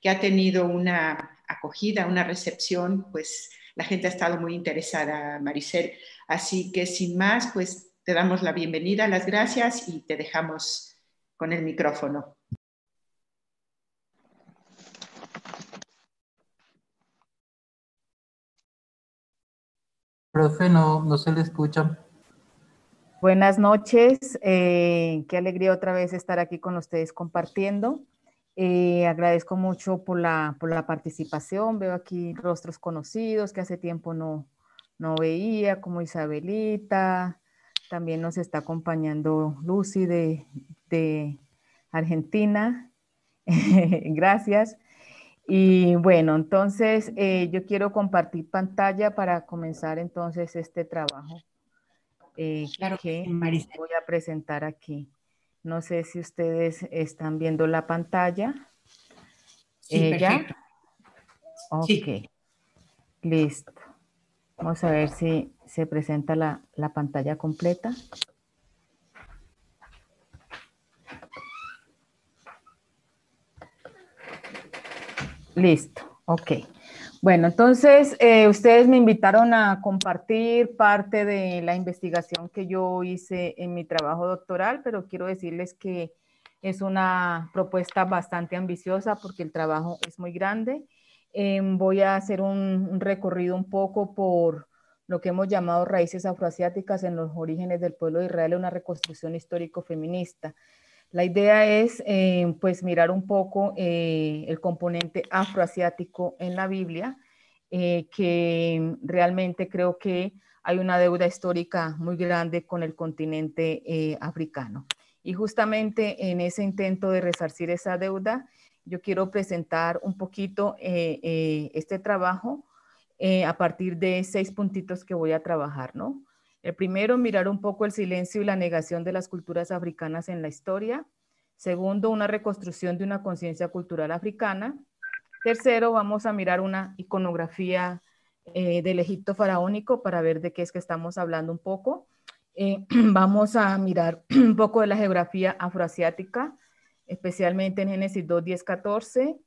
que ha tenido una acogida, una recepción, pues la gente ha estado muy interesada, Maricel. Así que sin más, pues te damos la bienvenida, las gracias y te dejamos con el micrófono. Profe, no, no se le escucha. Buenas noches, eh, qué alegría otra vez estar aquí con ustedes compartiendo. Eh, agradezco mucho por la, por la participación, veo aquí rostros conocidos que hace tiempo no, no veía, como Isabelita, también nos está acompañando Lucy de, de Argentina, gracias. Y bueno, entonces eh, yo quiero compartir pantalla para comenzar entonces este trabajo eh, claro, que voy a presentar aquí. No sé si ustedes están viendo la pantalla. Sí, perfecto. Ok, listo. Vamos a ver si se presenta la, la pantalla completa. Listo, ok. Bueno, entonces eh, ustedes me invitaron a compartir parte de la investigación que yo hice en mi trabajo doctoral, pero quiero decirles que es una propuesta bastante ambiciosa porque el trabajo es muy grande. Em, voy a hacer un, un, recorrido un poco por lo que hemos llamado raíces afroasiáticas en los orígenes del pueblo de Israel, una reconstrucción histórico-feminista. La idea es eh, pues mirar un poco eh, el componente afroasiático en la Biblia, eh, que realmente creo que hay una deuda histórica muy grande con el continente africano. Y justamente en ese intento de resarcir esa deuda, yo quiero presentar un poquito este trabajo a partir de seis puntitos que voy a trabajar, ¿no? El primero, mirar un poco el silencio y la negación de las culturas africanas en la historia. Segundo, una reconstrucción de una conciencia cultural africana. Tercero, vamos a mirar una iconografía eh, del Egipto faraónico para ver de qué es que estamos hablando un poco. Eh, vamos a mirar un poco de la geografía afroasiática, especialmente en Génesis 2, 10, 14.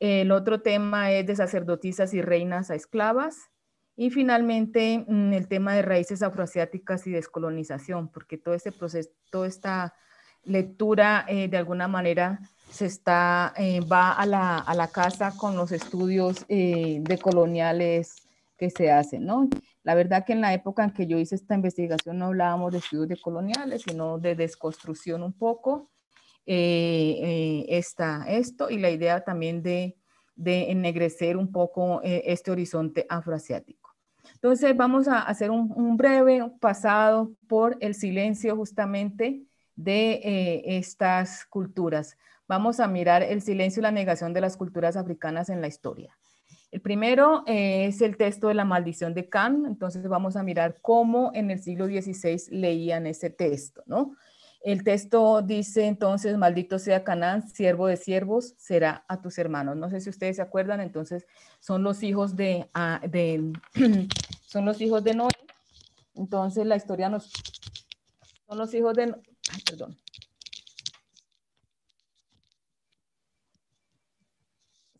El otro tema es de sacerdotisas y reinas a esclavas. Y finalmente, mm, el tema de raíces afroasiáticas y descolonización, porque todo este proceso, toda esta lectura, eh, de alguna manera, se está, eh, va a la, a la, casa con los estudios eh, decoloniales que se hacen, ¿no? La verdad que en la época en que yo hice esta investigación no hablábamos de estudios decoloniales, sino de desconstrucción un poco, esta, esto, y la idea también de, de ennegrecer un poco este horizonte afroasiático. Entonces vamos a hacer un, breve pasado por el silencio justamente de eh, estas culturas. Vamos a mirar el silencio y la negación de las culturas africanas en la historia. El primero eh, es el texto de la maldición de Can. Entonces vamos a mirar cómo en el siglo XVI leían ese texto, ¿no? El texto dice entonces, maldito sea Canaán, siervo de siervos, será a tus hermanos. No sé si ustedes se acuerdan, entonces son los hijos de, ah, son los hijos de Noé. Entonces la historia nos, son los hijos de, ay, perdón.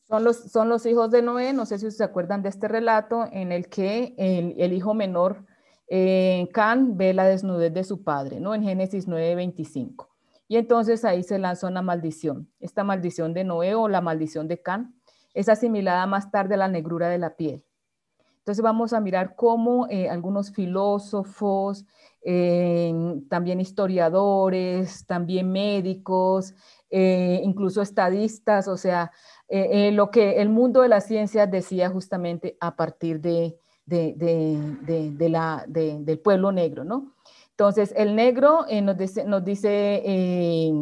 Son los, son los hijos de Noé, no sé si se acuerdan de este relato en el que el, el hijo menor en Can ve la desnudez de su padre, ¿no? En Génesis 9:25. Y entonces ahí se lanzó una maldición. Esta maldición de Noé o la maldición de Can es asimilada más tarde a la negrura de la piel. Entonces vamos a mirar cómo eh, algunos filósofos, eh, también historiadores, también médicos, eh, incluso estadistas, o sea, lo que el mundo de la ciencia decía justamente a partir de, de, la, del pueblo negro, ¿no? Entonces, el negro eh, nos dice, nos dice eh,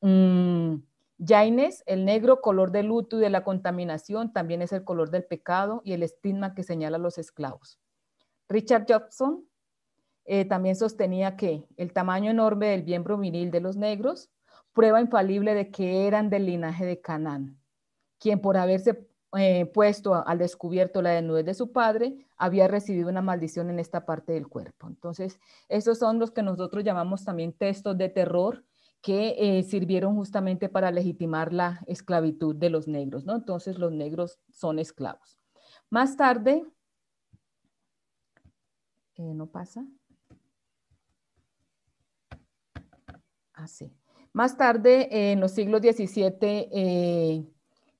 mm, el negro color de luto y de la contaminación, también es el color del pecado y el estigma que señala a los esclavos. Richard Jobson eh, también sostenía que el tamaño enorme del miembro viril de los negros, prueba infalible de que eran del linaje de Canaán, quien por haberse eh, puesto al descubierto la desnudez de su padre, había recibido una maldición en esta parte del cuerpo. Entonces, esos son los que nosotros llamamos también textos de terror que eh, sirvieron justamente para legitimar la esclavitud de los negros, ¿no? Entonces los negros son esclavos. Más tarde, eh, ¿no pasa? Ah, sí. Más tarde, en los siglos XVII,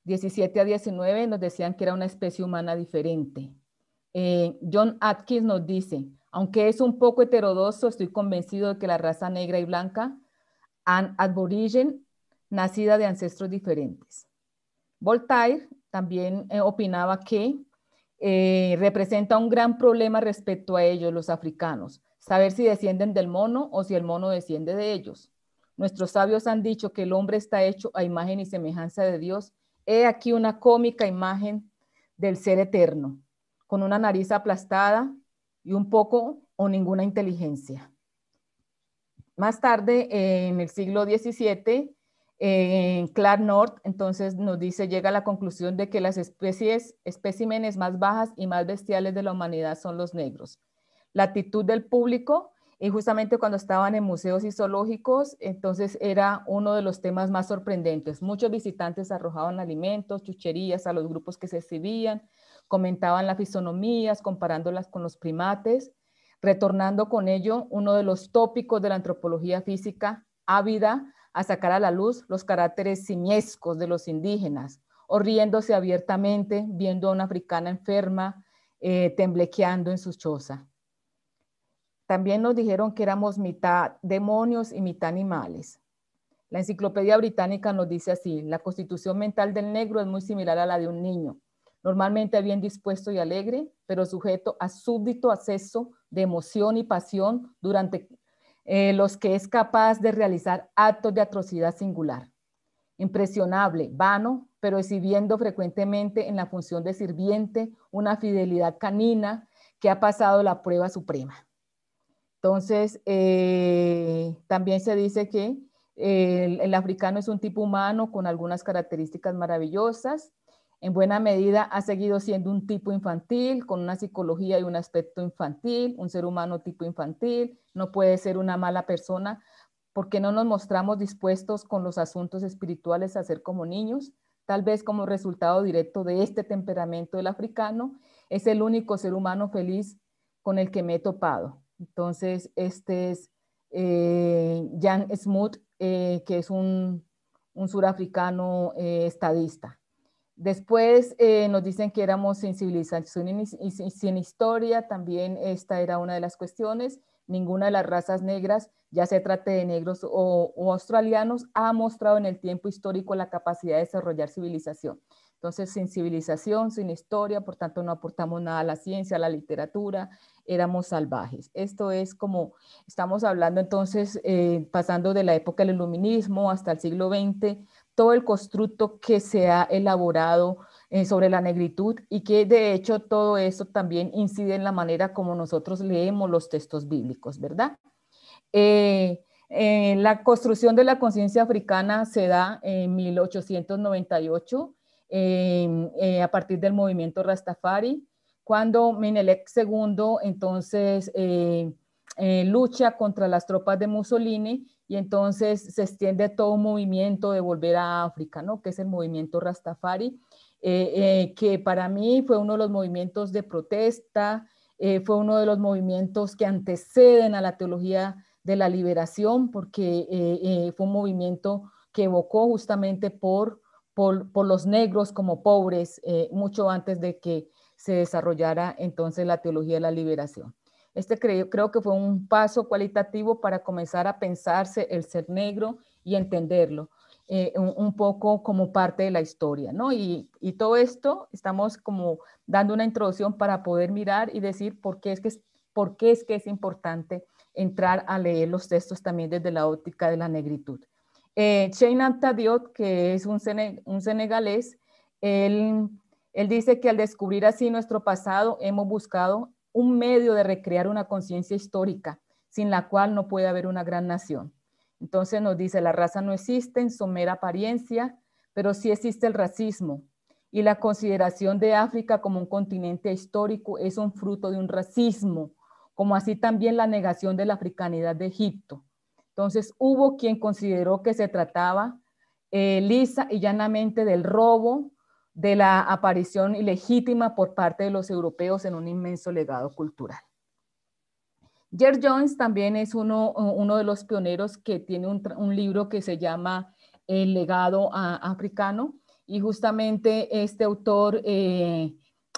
17 a 19 nos decían que era una especie humana diferente. Eh, John Atkins nos dice, aunque es un poco heterodoxo, estoy convencido de que la raza negra y blanca han aborigen nacida de ancestros diferentes. Voltaire también eh, opinaba que eh, representa un gran problema respecto a ellos, los africanos, saber si descienden del mono o si el mono desciende de ellos. Nuestros sabios han dicho que el hombre está hecho a imagen y semejanza de Dios He aquí una cómica imagen del ser eterno, con una nariz aplastada y un poco o ninguna inteligencia. Más tarde, en el siglo XVII, en Clark North, entonces nos dice, llega a la conclusión de que las especies, especímenes más bajas y más bestiales de la humanidad son los negros. La actitud del público y justamente cuando estaban en museos y zoológicos, entonces era uno de los temas más sorprendentes. Muchos visitantes arrojaban alimentos, chucherías a los grupos que se exhibían, comentaban las fisonomías, comparándolas con los primates, retornando con ello uno de los tópicos de la antropología física, ávida a sacar a la luz los caracteres simiescos de los indígenas, o riéndose abiertamente viendo a una africana enferma eh, temblequeando en su choza. También nos dijeron que éramos mitad demonios y mitad animales. La enciclopedia británica nos dice así, la constitución mental del negro es muy similar a la de un niño, normalmente bien dispuesto y alegre, pero sujeto a súbdito acceso de emoción y pasión durante eh, los que es capaz de realizar actos de atrocidad singular. Impresionable, vano, pero exhibiendo frecuentemente en la función de sirviente una fidelidad canina que ha pasado la prueba suprema. Entonces, eh, también se dice que el, africano es un tipo humano con algunas características maravillosas. En buena medida ha seguido siendo un tipo infantil, con una psicología y un aspecto infantil, un ser humano tipo infantil, no puede ser una mala persona porque no nos mostramos dispuestos con los asuntos espirituales a ser como niños. Tal vez como resultado directo de este temperamento del africano, es el único ser humano feliz con el que me he topado. Entonces, este es eh, Jan Smoot, eh, que es un, surafricano eh, estadista. Después nos dicen que éramos sin civilización y sin historia, también esta era una de las cuestiones. Ninguna de las razas negras, ya se trate de negros o, o australianos, ha mostrado en el tiempo histórico la capacidad de desarrollar civilización. Entonces, sin civilización, sin historia, por tanto no aportamos nada a la ciencia, a la literatura, éramos salvajes. Esto es como, estamos hablando entonces, eh, pasando de la época del iluminismo hasta el siglo XX, todo el constructo que se ha elaborado eh, sobre la negritud y que de hecho todo eso también incide en la manera como nosotros leemos los textos bíblicos, ¿verdad? Eh, la construcción de la conciencia africana se da en 1898 a partir del movimiento Rastafari cuando Menelik II entonces eh, eh, lucha contra las tropas de Mussolini y entonces se extiende todo un movimiento de volver a África, ¿no? que es el movimiento Rastafari, eh, que para mí fue uno de los movimientos de protesta, fue uno de los movimientos que anteceden a la teología de la liberación, porque fue un movimiento que evocó justamente por, por, por los negros como pobres, mucho antes de que se desarrollara entonces la teología de la liberación. Este creo, creo que fue un paso cualitativo para comenzar a pensarse el ser negro y entenderlo eh, un, poco como parte de la historia, ¿no? Y, y, todo esto estamos como dando una introducción para poder mirar y decir por qué es que, por qué es, que es importante entrar a leer los textos también desde la óptica de la negritud. Eh, Shane Diot, que es un, un senegalés, él él dice que al descubrir así nuestro pasado, hemos buscado un medio de recrear una conciencia histórica, sin la cual no puede haber una gran nación. Entonces nos dice, la raza no existe en su mera apariencia, pero sí existe el racismo. Y la consideración de África como un continente histórico es un fruto de un racismo, como así también la negación de la africanidad de Egipto. Entonces hubo quien consideró que se trataba eh, lisa y llanamente del robo, de la aparición ilegítima por parte de los europeos en un inmenso legado cultural. Jer Jones también es uno, uno de los pioneros que tiene un, libro que se llama El legado africano y justamente este autor eh,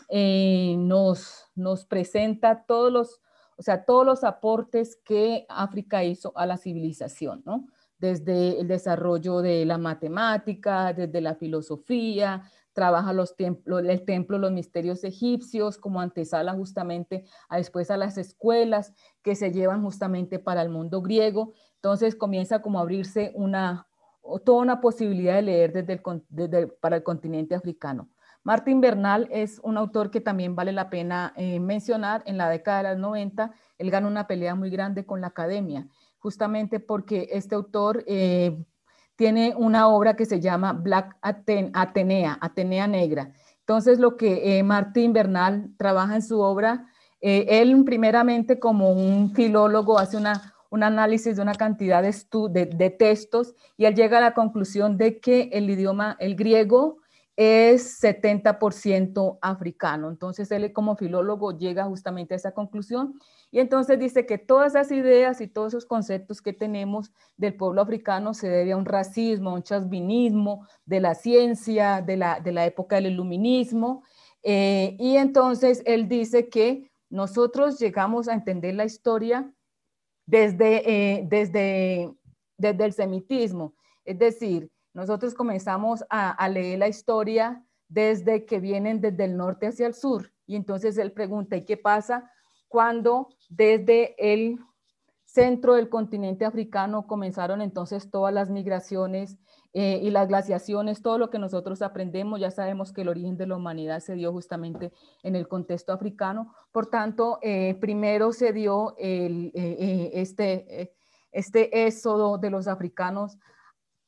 eh, nos, nos presenta todos los, o sea, todos los aportes que África hizo a la civilización, ¿no? Desde el desarrollo de la matemática, desde la filosofía, trabaja los templos, el templo, los misterios egipcios como antesala justamente a después a las escuelas que se llevan justamente para el mundo griego. Entonces comienza como a abrirse una, toda una posibilidad de leer desde, para el continente africano. Martín Bernal es un autor que también vale la pena eh, mencionar. En la década de los 90, él ganó una pelea muy grande con la academia, justamente porque este autor eh, tiene una obra que se llama Black Atenea, Atenea Negra. Entonces, lo que eh, Martín Bernal trabaja en su obra, él primeramente como un filólogo hace una, un análisis de una cantidad de, de, de textos y él llega a la conclusión de que el idioma, el griego, es 70% africano. Entonces él como filólogo llega justamente a esa conclusión y entonces dice que todas esas ideas y todos esos conceptos que tenemos del pueblo africano se debe a un racismo, a un chasvinismo de la ciencia, de la, de la época del iluminismo. Eh, y entonces él dice que nosotros llegamos a entender la historia desde, eh, desde, desde el semitismo, es decir, nosotros comenzamos a, leer la historia desde que vienen desde el norte hacia el sur. Y entonces él pregunta, ¿y qué pasa cuando desde el centro del continente africano comenzaron entonces todas las migraciones eh, y las glaciaciones, todo lo que nosotros aprendemos, ya sabemos que el origen de la humanidad se dio justamente en el contexto africano. Por tanto, eh, primero se dio eh, este, este éxodo de los africanos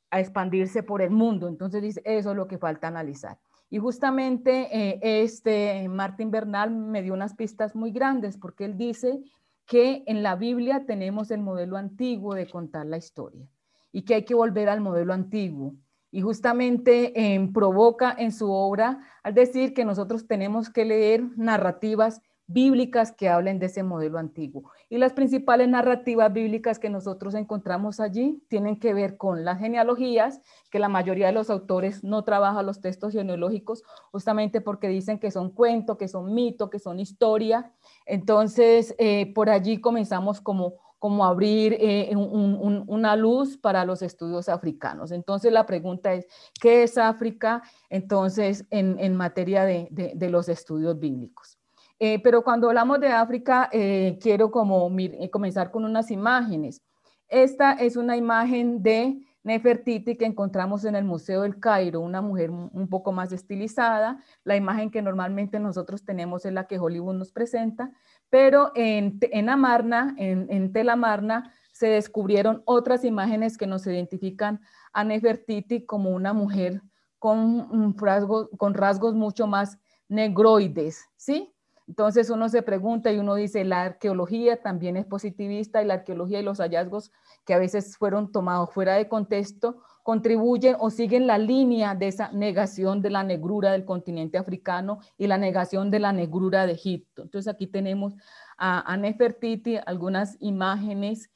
a expandirse por el mundo. Entonces eso es lo que falta analizar. Y justamente eh, este Martín Bernal me dio unas pistas muy grandes porque él dice que en la Biblia tenemos el modelo antiguo de contar la historia y que hay que volver al modelo antiguo. Y justamente eh, provoca en su obra al decir que nosotros tenemos que leer narrativas bíblicas que hablen de ese modelo antiguo. Y las principales narrativas bíblicas que nosotros encontramos allí tienen que ver con las genealogías, que la mayoría de los autores no trabajan los textos genealógicos justamente porque dicen que son cuentos, que son mitos, que son historia. Entonces, eh, por allí comenzamos como como abrir eh, una luz para los estudios africanos. Entonces la pregunta es, ¿qué es África entonces en, materia de los estudios bíblicos? Eh, pero cuando hablamos de África, eh, quiero como eh, comenzar con unas imágenes. Esta es una imagen de Nefertiti que encontramos en el Museo del Cairo, una mujer un poco más estilizada. La imagen que normalmente nosotros tenemos es la que Hollywood nos presenta, pero en, en Amarna, en, en Tel Amarna, se descubrieron otras imágenes que nos identifican a Nefertiti como una mujer con, rasgos, con rasgos mucho más negroides, ¿sí? Entonces uno se pregunta y uno dice, la arqueología también es positivista y la arqueología y los hallazgos que a veces fueron tomados fuera de contexto contribuyen o siguen la línea de esa negación de la negrura del continente africano y la negación de la negrura de Egipto. Entonces aquí tenemos a, Nefertiti, algunas imágenes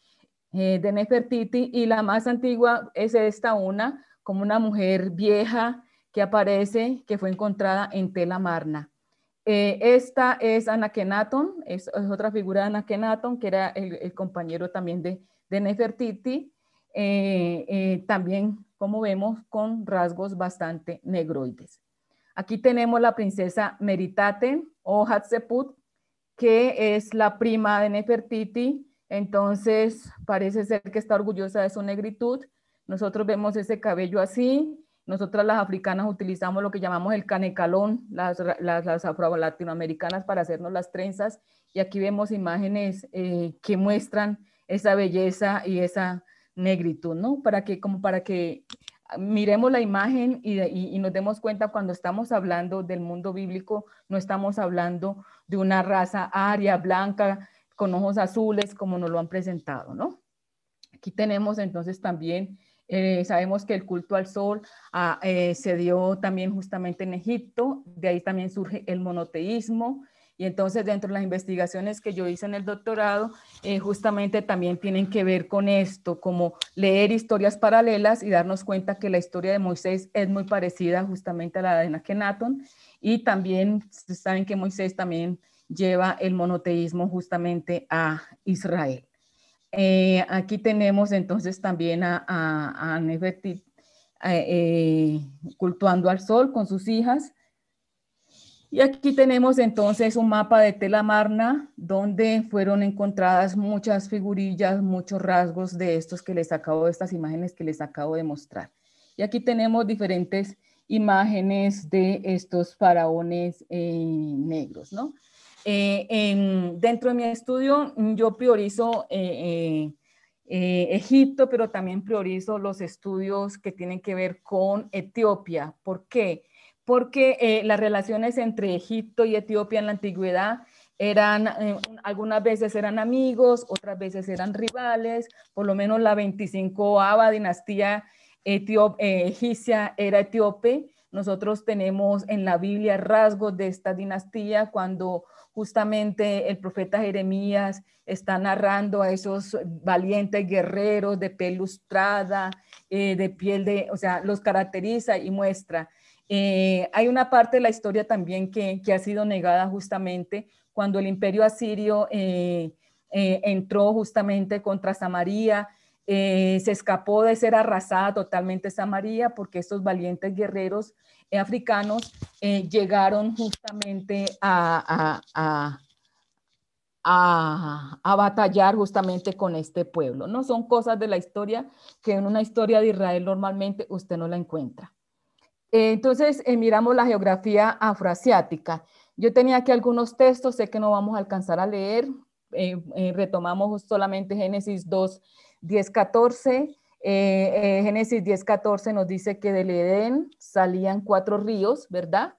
eh, de Nefertiti y la más antigua es esta una, como una mujer vieja que aparece, que fue encontrada en Tela Marna. Eh, esta es Anakenaton, es, es, otra figura de Anakenaton, que era el, compañero también de, de Nefertiti, eh, eh, también, como vemos, con rasgos bastante negroides. Aquí tenemos la princesa Meritate o Hatshepsut, que es la prima de Nefertiti, entonces parece ser que está orgullosa de su negritud. Nosotros vemos ese cabello así, nosotras las africanas utilizamos lo que llamamos el canecalón, las, las, afro-latinoamericanas para hacernos las trenzas y aquí vemos imágenes eh, que muestran esa belleza y esa negritud, ¿no? Para que, como para que miremos la imagen y, y, nos demos cuenta cuando estamos hablando del mundo bíblico, no estamos hablando de una raza aria, blanca, con ojos azules, como nos lo han presentado, ¿no? Aquí tenemos entonces también, eh, sabemos que el culto al sol ah, eh, se dio también justamente en Egipto, de ahí también surge el monoteísmo, y entonces dentro de las investigaciones que yo hice en el doctorado, eh, justamente también tienen que ver con esto, como leer historias paralelas y darnos cuenta que la historia de Moisés es muy parecida justamente a la de Nakenaton. Y también saben que Moisés también lleva el monoteísmo justamente a Israel. Eh, aquí tenemos entonces también a, a, eh, cultuando al sol con sus hijas. Y aquí tenemos entonces un mapa de tela marna donde fueron encontradas muchas figurillas, muchos rasgos de estos que les acabo, de estas imágenes que les acabo de mostrar. Y aquí tenemos diferentes imágenes de estos faraones eh, negros, ¿no? Eh, dentro de mi estudio yo priorizo eh, Egipto, pero también priorizo los estudios que tienen que ver con Etiopía. ¿Por qué? porque eh, las relaciones entre Egipto y Etiopía en la antigüedad eran, eh, algunas veces eran amigos, otras veces eran rivales, por lo menos la 25ava dinastía eh, egipcia era etíope. Nosotros tenemos en la Biblia rasgos de esta dinastía cuando justamente el profeta Jeremías está narrando a esos valientes guerreros de piel lustrada, de piel de, o sea, los caracteriza y muestra. Eh, hay una parte de la historia también que, ha sido negada justamente cuando el imperio asirio eh, eh, entró justamente contra Samaria, se escapó de ser arrasada totalmente Samaria porque estos valientes guerreros africanos llegaron justamente a, a, batallar justamente con este pueblo. No son cosas de la historia que en una historia de Israel normalmente usted no la encuentra. Eh, entonces, eh, miramos la geografía afroasiática. Yo tenía aquí algunos textos, sé que no vamos a alcanzar a leer. Eh, retomamos solamente Génesis 2, 10, 14. Génesis 10, 14 nos dice que del Edén salían cuatro ríos, ¿verdad?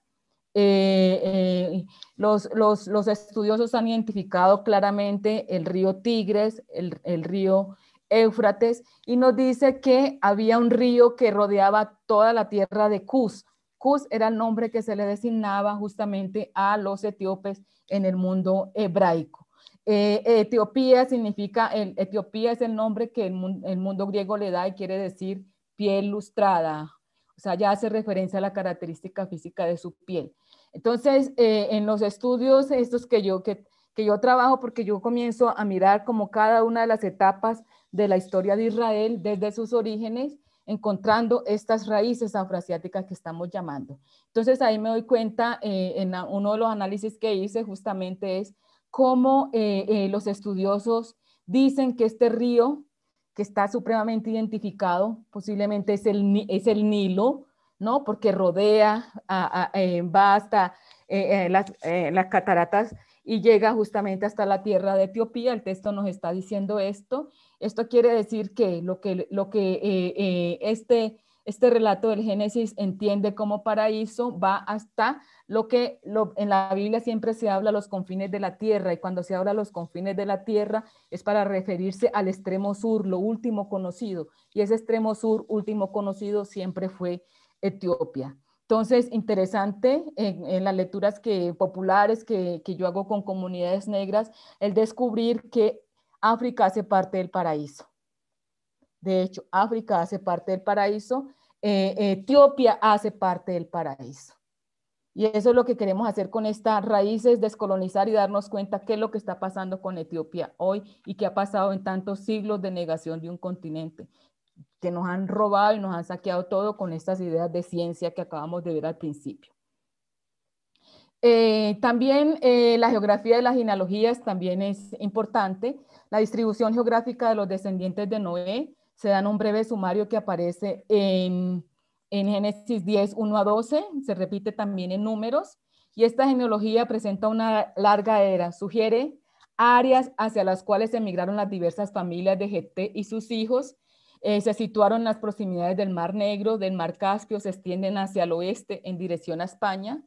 Los, los, los, estudiosos han identificado claramente el río Tigres, el, el río Éufrates, y nos dice que había un río que rodeaba toda la tierra de Cus. Cus era el nombre que se le designaba justamente a los etíopes en el mundo hebraico. Eh, Etiopía significa, el, Etiopía es el nombre que el, mundo griego le da y quiere decir piel lustrada, o sea, ya hace referencia a la característica física de su piel. Entonces, eh, en los estudios estos que yo, que, que yo trabajo, porque yo comienzo a mirar como cada una de las etapas de la historia de Israel desde sus orígenes, encontrando estas raíces afroasiáticas que estamos llamando. Entonces ahí me doy cuenta, eh, en uno de los análisis que hice justamente es cómo eh, eh, los estudiosos dicen que este río, que está supremamente identificado, posiblemente es el, es el Nilo, ¿no? Porque rodea, va hasta las, las cataratas y llega justamente hasta la tierra de Etiopía. El texto nos está diciendo esto. Esto quiere decir que lo que, lo que eh, eh, este, este relato del Génesis entiende como paraíso va hasta lo que en la Biblia siempre se habla los confines de la tierra y cuando se habla los confines de la tierra es para referirse al extremo sur, lo último conocido. Y ese extremo sur último conocido siempre fue Etiopía. Entonces, interesante en, las lecturas que, populares que, que, yo hago con comunidades negras, el descubrir que África hace parte del paraíso. De hecho, África hace parte del paraíso, eh, Etiopía hace parte del paraíso. Y eso es lo que queremos hacer con estas raíces, descolonizar y darnos cuenta qué es lo que está pasando con Etiopía hoy y qué ha pasado en tantos siglos de negación de un continente que nos han robado y nos han saqueado todo con estas ideas de ciencia que acabamos de ver al principio. Eh, también eh, la geografía de las genealogías también es importante. La distribución geográfica de los descendientes de Noé se da en un breve sumario que aparece en, en Génesis 10, 1 a 12, se repite también en números, y esta genealogía presenta una larga era, sugiere áreas hacia las cuales emigraron las diversas familias de Geté y sus hijos, eh, se situaron en las proximidades del Mar Negro, del Mar Caspio, se extienden hacia el oeste en dirección a España.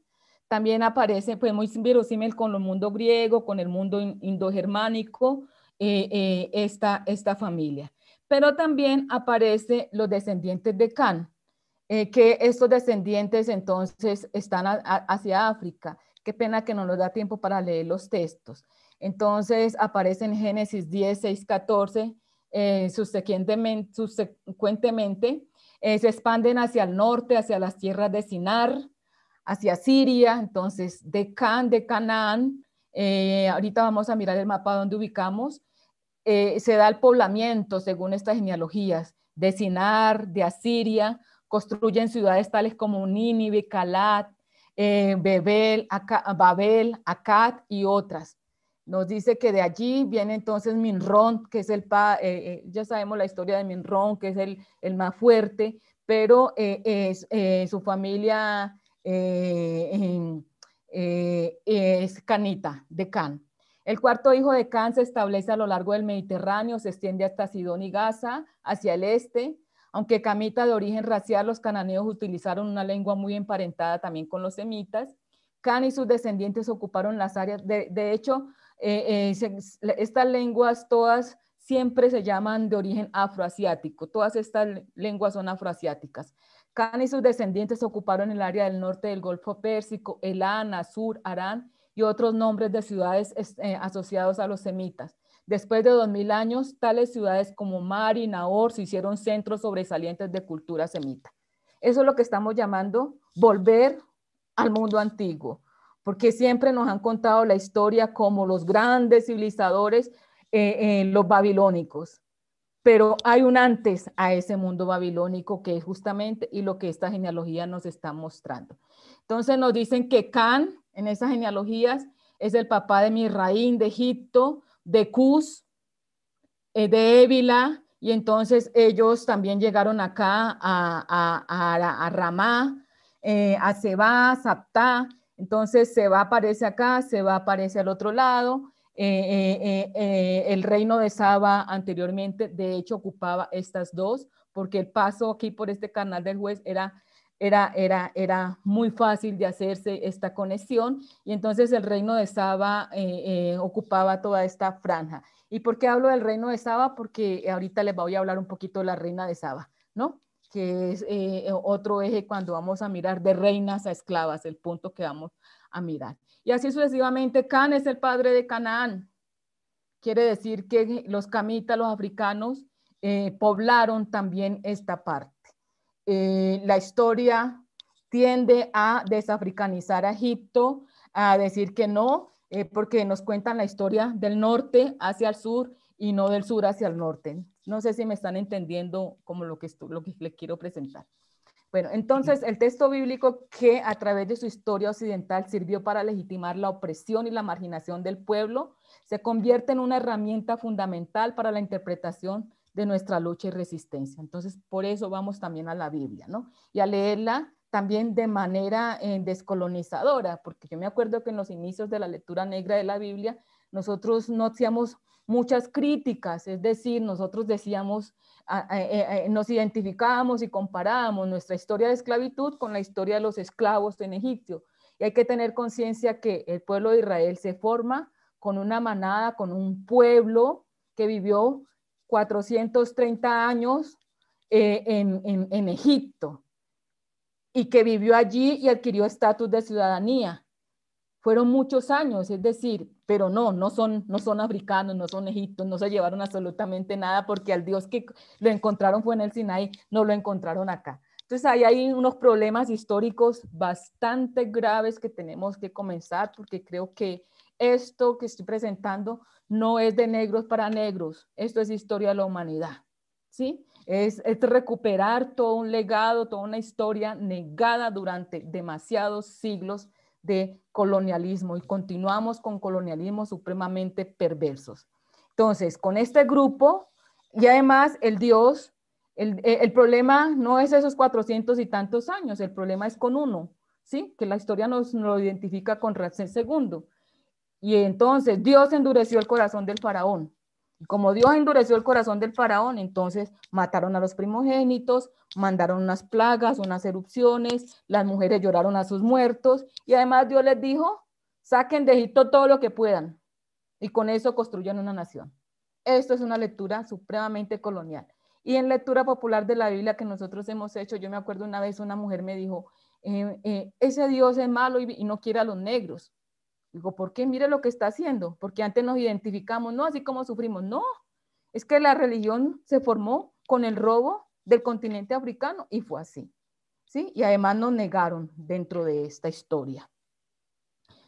También aparece, pues muy verosímil con el mundo griego, con el mundo indogermánico, eh, eh, esta, esta familia. Pero también aparece los descendientes de Can, eh, que estos descendientes entonces están hacia África. Qué pena que no nos da tiempo para leer los textos. Entonces aparece en Génesis 10, 6, 14, subsecuentemente, subsecuentemente eh, se expanden hacia el norte, hacia las tierras de Sinar, hacia Siria, entonces de Can, de Canaán, eh, ahorita vamos a mirar el mapa donde ubicamos, eh, se da el poblamiento según estas genealogías, de Sinar, de Asiria, construyen ciudades tales como Nínive, Calat, Bebel, Babel, Akkad y otras. Nos dice que de allí viene entonces Minrón, que es el, pa, eh, eh, ya sabemos la historia de Minrón, que es el, el más fuerte, pero eh, es, su familia es Canita, de Can. El cuarto hijo de Can se establece a lo largo del Mediterráneo, se extiende hasta Sidón y Gaza, hacia el este. Aunque camita de origen racial, los cananeos utilizaron una lengua muy emparentada también con los semitas. Can y sus descendientes ocuparon las áreas, de, hecho, eh, eh, estas lenguas todas siempre se llaman de origen afroasiático, todas estas lenguas son afroasiáticas. Can y sus descendientes ocuparon el área del norte del Golfo Pérsico, Elán, Asur, Arán y otros nombres de ciudades eh, asociados a los semitas. Después de 2000 años, tales ciudades como Mari y Nahor se hicieron centros sobresalientes de cultura semita. Eso es lo que estamos llamando volver al mundo antiguo porque siempre nos han contado la historia como los grandes civilizadores, eh, eh, los babilónicos. Pero hay un antes a ese mundo babilónico que es justamente y lo que esta genealogía nos está mostrando. Entonces nos dicen que Can, en esas genealogías, es el papá de Misraín, de Egipto, de Cus, eh, de Évila, y entonces ellos también llegaron acá a, a, a, Ramá, a Seba, Saptá, entonces se va, aparece acá, se va, aparece al otro lado. Eh, eh, eh, el reino de Saba anteriormente, de hecho, ocupaba estas dos, porque el paso aquí por este canal del juez era, era, era, era muy fácil de hacerse esta conexión, y entonces el reino de Saba ocupaba toda esta franja. ¿Y por qué hablo del reino de Saba? Porque ahorita les voy a hablar un poquito de la reina de Saba, ¿no? que es eh, otro eje cuando vamos a mirar de reinas a esclavas, el punto que vamos a mirar. Y así sucesivamente, Can es el padre de Canaán. Quiere decir que los camitas, los africanos, eh, poblaron también esta parte. Eh, la historia tiende a desafricanizar a Egipto, a decir que no, porque nos cuentan la historia del norte hacia el sur y no del sur hacia el norte. No sé si me están entendiendo como lo que, lo que les quiero presentar. Bueno, entonces el texto bíblico que a través de su historia occidental sirvió para legitimar la opresión y la marginación del pueblo, se convierte en una herramienta fundamental para la interpretación de nuestra lucha y resistencia. Entonces, por eso vamos también a la Biblia, ¿no? Y a leerla también de manera eh, descolonizadora, porque yo me acuerdo que en los inicios de la lectura negra de la Biblia, nosotros no hacíamos muchas críticas, es decir, nosotros decíamos, eh, eh, nos identificábamos y comparábamos nuestra historia de esclavitud con la historia de los esclavos en Egipto. Y hay que tener conciencia que el pueblo de Israel se forma con una manada, con un pueblo que vivió 430 años eh, en, en Egipto y que vivió allí y adquirió estatus de ciudadanía. Fueron muchos años, es decir, pero no, no son, no son africanos, no son egipcios, no se llevaron absolutamente nada porque al Dios que lo encontraron fue en el Sinaí, no lo encontraron acá. Entonces ahí hay unos problemas históricos bastante graves que tenemos que comenzar porque creo que esto que estoy presentando no es de negros para negros, esto es historia de la humanidad, ¿sí? Es, recuperar todo un legado, toda una historia negada durante demasiados siglos de colonialismo y continuamos con colonialismos supremamente perversos. Entonces, con este grupo y además el Dios, el, el, problema no es esos cuatrocientos y tantos años, el problema es con uno, ¿sí? Que la historia nos, lo identifica con Ramsés II. Y entonces Dios endureció el corazón del faraón como Dios endureció el corazón del faraón, entonces mataron a los primogénitos, mandaron unas plagas, unas erupciones, las mujeres lloraron a sus muertos y además Dios les dijo, saquen de Egipto todo lo que puedan y con eso construyan una nación. Esto es una lectura supremamente colonial. Y en lectura popular de la Biblia que nosotros hemos hecho, yo me acuerdo una vez una mujer me dijo, eh, eh, ese Dios es malo y, no quiere a los negros. Digo, ¿por qué? Mire lo que está haciendo, porque antes nos identificamos, no así como sufrimos, no, es que la religión se formó con el robo del continente africano y fue así. ¿sí? Y además nos negaron dentro de esta historia.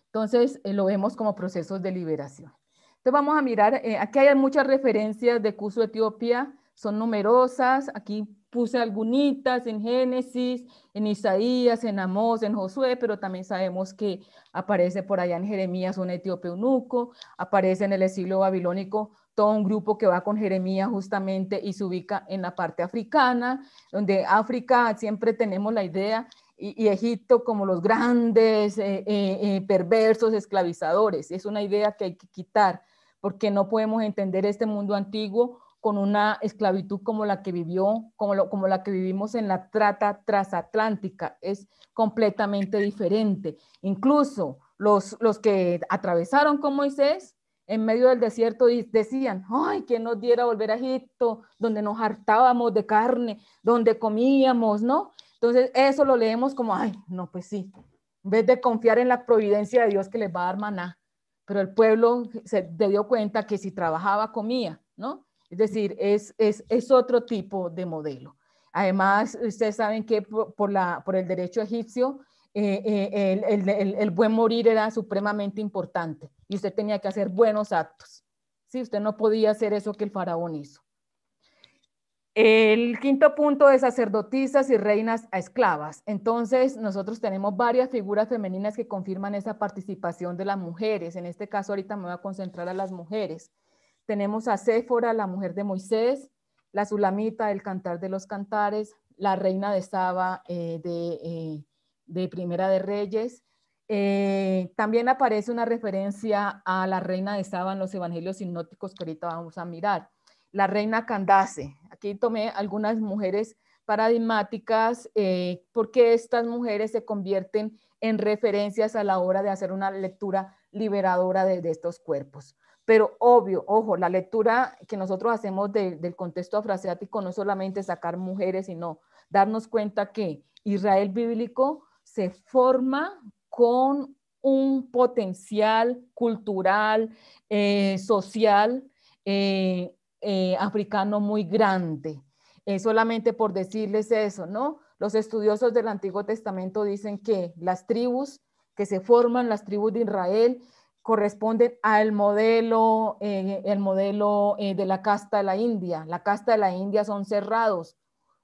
Entonces, eh, lo vemos como procesos de liberación. Entonces, vamos a mirar, aquí hay muchas referencias de Cuso Etiopía, son numerosas, aquí puse algunas en Génesis, en Isaías, en Amós, en Josué, pero también sabemos que aparece por allá en Jeremías un etíope eunuco, aparece en el exilio babilónico todo un grupo que va con Jeremías justamente y se ubica en la parte africana, donde África siempre tenemos la idea y, Egipto como los grandes eh, eh, eh, perversos esclavizadores. Es una idea que hay que quitar porque no podemos entender este mundo antiguo con una esclavitud como la que vivió, como, como la que vivimos en la trata transatlántica. Es completamente diferente. Incluso los, los que atravesaron con Moisés en medio del desierto decían, ay, que nos diera volver a Egipto, donde nos hartábamos de carne, donde comíamos, ¿no? Entonces, eso lo leemos como, ay, no, pues sí, en vez de confiar en la providencia de Dios que les va a dar maná, pero el pueblo se dio cuenta que si trabajaba, comía, ¿no? Es decir, es, es, otro tipo de modelo. Además, ustedes saben que por, el derecho egipcio, eh, eh, el, buen morir era supremamente importante y usted tenía que hacer buenos actos. ¿sí? Usted no podía hacer eso que el faraón hizo. El quinto punto de sacerdotisas y reinas a esclavas. Entonces, nosotros tenemos varias figuras femeninas que confirman esa participación de las mujeres. En este caso, ahorita me voy a concentrar a las mujeres. Tenemos a Séfora, la mujer de Moisés, la Sulamita, el cantar de los cantares, la reina de Saba eh, eh, de, Primera de Reyes. Eh, también aparece una referencia a la reina de Saba en los evangelios sinóticos que ahorita vamos a mirar. La reina Candace. Aquí tomé algunas mujeres paradigmáticas porque estas mujeres se convierten en referencias a la hora de hacer una lectura liberadora de estos cuerpos. Pero obvio, ojo, la lectura que nosotros hacemos del contexto afroasiático no es solamente sacar mujeres, sino darnos cuenta que Israel bíblico se forma con un potencial cultural, eh, social, eh, eh, africano muy grande. solamente por decirles eso, ¿no? Los estudiosos del Antiguo Testamento dicen que las tribus que se forman, las tribus de Israel, corresponden al modelo, eh, el modelo eh, de la casta de la India. La casta de la India son cerrados.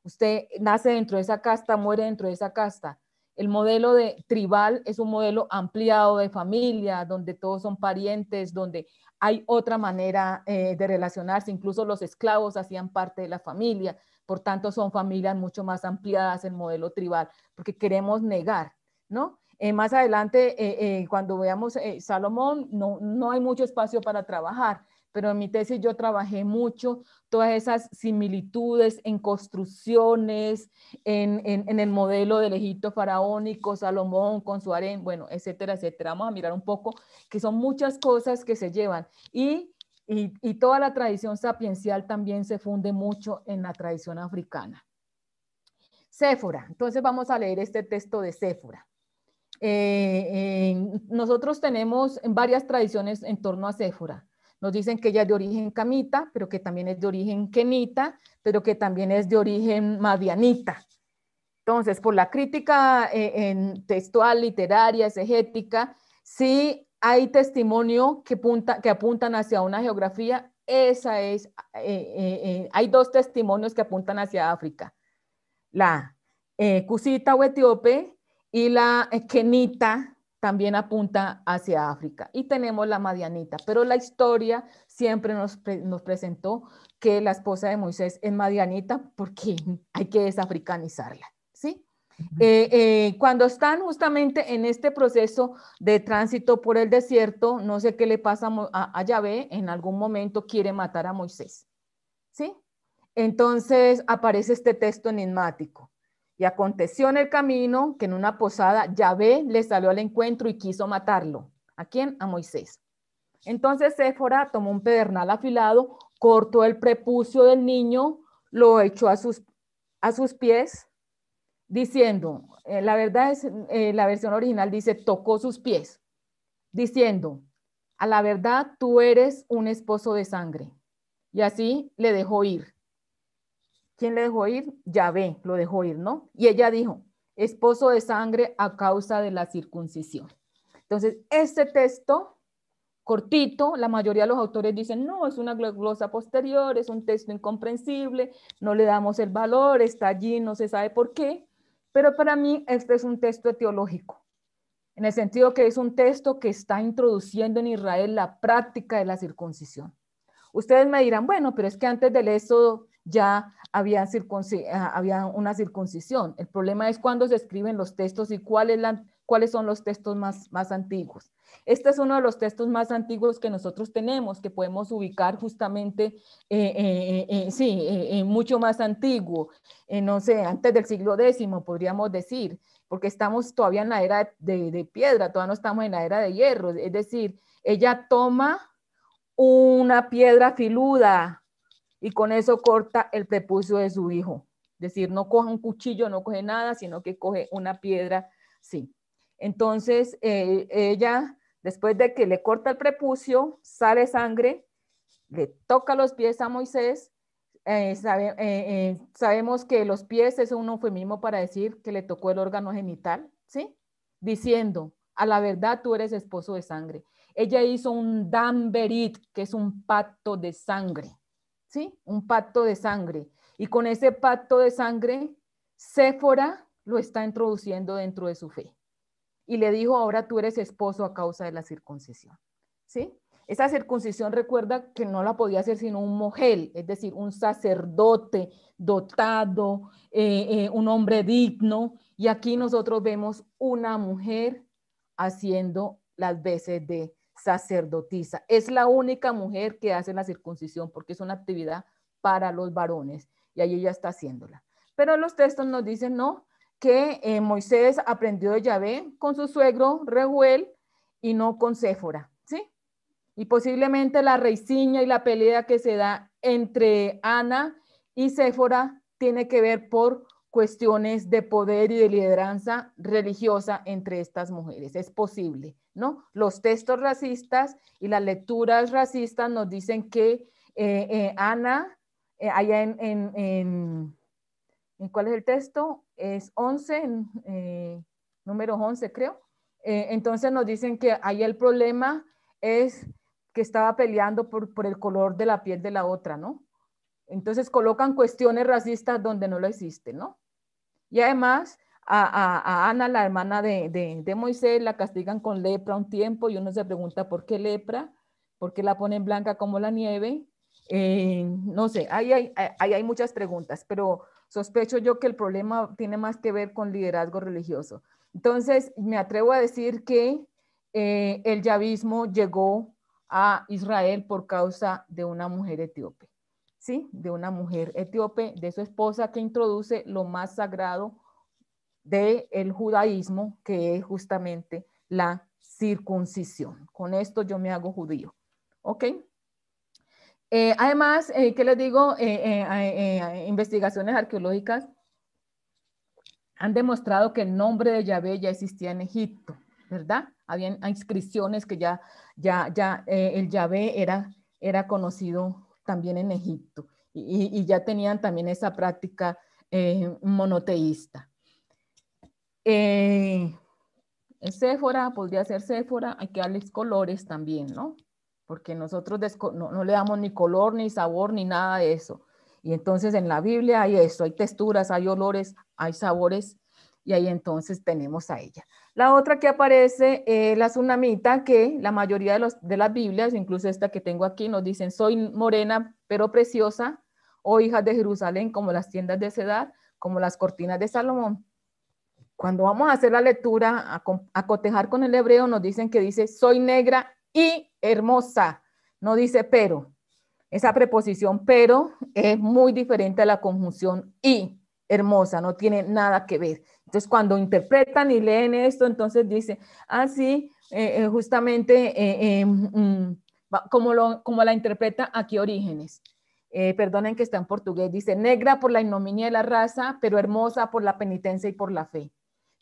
Usted nace dentro de esa casta, muere dentro de esa casta. El modelo de tribal es un modelo ampliado de familia, donde todos son parientes, donde hay otra manera eh, de relacionarse. Incluso los esclavos hacían parte de la familia. Por tanto, son familias mucho más ampliadas en modelo tribal, porque queremos negar, ¿no? Eh, más adelante, eh, eh, cuando veamos Salomón, no, no hay mucho espacio para trabajar, pero en mi tesis yo trabajé mucho todas esas similitudes en construcciones, en, en, el modelo del Egipto faraónico, Salomón con su harén, bueno, etcétera, etcétera. Vamos a mirar un poco, que son muchas cosas que se llevan. Y, y, y toda la tradición sapiencial también se funde mucho en la tradición africana. Séfora. Entonces vamos a leer este texto de Séfora. Eh, nosotros tenemos varias tradiciones en torno a Séfora. Nos dicen que ella es de origen camita, pero que también es de origen kenita, pero que también es de origen madianita. Entonces, por la crítica eh, textual, literaria, exegética, sí hay testimonio que, que apuntan hacia una geografía. Esa es, eh, hay dos testimonios que apuntan hacia África. La Cusita o Etíope, y la kenita también apunta hacia África. Y tenemos la madianita, pero la historia siempre nos, nos presentó que la esposa de Moisés es madianita porque hay que desafricanizarla, ¿sí? Eh, eh, cuando están justamente en este proceso de tránsito por el desierto, no sé qué le pasa a, a Yahvé, en algún momento quiere matar a Moisés, ¿sí? Entonces aparece este texto enigmático. Y aconteció en el camino que en una posada Yahvé le salió al encuentro y quiso matarlo. ¿A quién? A Moisés. Entonces Séfora tomó un pedernal afilado, cortó el prepucio del niño, lo echó a sus, a sus pies, diciendo, eh, la verdad es, eh, la versión original dice, tocó sus pies, diciendo, a la verdad tú eres un esposo de sangre. Y así le dejó ir. ¿Quién le dejó ir? Yahvé lo dejó ir, ¿no? Y ella dijo, esposo de sangre a causa de la circuncisión. Entonces, este texto cortito, la mayoría de los autores dicen, no, es una glosa posterior, es un texto incomprensible, no le damos el valor, está allí, no se sabe por qué, pero para mí este es un texto teológico, en el sentido que es un texto que está introduciendo en Israel la práctica de la circuncisión. Ustedes me dirán, bueno, pero es que antes del éxodo ya había, ah, había una circuncisión. El problema es cuando se escriben los textos y cuál cuáles son los textos más, más antiguos. Este es uno de los textos más antiguos que nosotros tenemos, que podemos ubicar justamente, eh, eh, eh, sí, mucho más antiguo, no sé, antes del siglo X, podríamos decir, porque estamos todavía en la era de, de piedra, todavía no estamos en la era de hierro. Es decir, ella toma una piedra filuda y con eso corta el prepucio de su hijo. Es decir, no coge un cuchillo, no coge nada, sino que coge una piedra, sí. Entonces, eh, ella, después de que le corta el prepucio, sale sangre, le toca los pies a Moisés. Eh, eh, sabemos que los pies es un eufemismo para decir que le tocó el órgano genital, ¿sí? Diciendo, a la verdad tú eres esposo de sangre. Ella hizo un damberit, que es un pacto de sangre, ¿sí? Un pacto de sangre. Y con ese pacto de sangre, Séfora lo está introduciendo dentro de su fe. Y le dijo, ahora tú eres esposo a causa de la circuncisión, ¿sí? Esa circuncisión recuerda que no la podía hacer sino un mujer, es decir, un sacerdote dotado, eh, eh, un hombre digno. Y aquí nosotros vemos una mujer haciendo las veces de sacerdotisa. Es la única mujer que hace la circuncisión porque es una actividad para los varones y ahí ella está haciéndola. Pero los textos nos dicen, no, que eh, Moisés aprendió de Yahvé con su suegro Reuel y no con Séfora, ¿sí? Y posiblemente la reiciña y la pelea que se da entre Ana y Séfora tiene que ver por cuestiones de poder y de lideranza religiosa entre estas mujeres. Es posible, ¿no? Los textos racistas y las lecturas racistas nos dicen que eh, eh, Ana, eh, allá en, en, ¿cuál es el texto? Es 11, número 11 creo. entonces nos dicen que ahí el problema es que estaba peleando por, por el color de la piel de la otra, ¿no? Entonces colocan cuestiones racistas donde no lo existe, ¿no? Y además a, Ana, la hermana de, Moisés, la castigan con lepra un tiempo y uno se pregunta por qué lepra, por qué la ponen blanca como la nieve. Eh, no sé, ahí hay, hay muchas preguntas, pero sospecho yo que el problema tiene más que ver con liderazgo religioso. Entonces, me atrevo a decir que eh, el yavismo llegó a Israel por causa de una mujer etíope, De una mujer etíope, de su esposa que introduce lo más sagrado del el judaísmo, que es justamente la circuncisión. Con esto yo me hago judío. ¿Ok? Eh, además, eh, ¿qué les digo? Eh, investigaciones arqueológicas han demostrado que el nombre de Yahvé ya existía en Egipto, ¿verdad? Habían inscripciones que ya, ya, ya el Yahvé era, era conocido también en Egipto y, ya tenían también esa práctica monoteísta. Eh, Séfora, podría ser Séfora, hay que darles colores también, ¿no? Porque nosotros no, le damos ni color, ni sabor, ni nada de eso. Y entonces en la Biblia hay eso, hay texturas, hay olores, hay sabores, y ahí entonces tenemos a ella. La otra que aparece es la tsunamita, que la mayoría de, los, de las Biblias, incluso esta que tengo aquí, nos dicen, soy morena pero preciosa, o hijas de Jerusalén, como las tiendas de Sedad, como las cortinas de Salomón. Cuando vamos a hacer la lectura, a, cotejar con el hebreo, nos dicen que dice, soy negra y hermosa. No dice pero. Esa preposición pero es muy diferente a la conjunción y hermosa, no tiene nada que ver. Entonces, cuando interpretan y leen esto, entonces dice, ah, sí, eh, eh, justamente eh, mm, como, lo, como la interpreta aquí Orígenes. perdonen que está en portugués, dice, negra por la ignominia de la raza, pero hermosa por la penitencia y por la fe.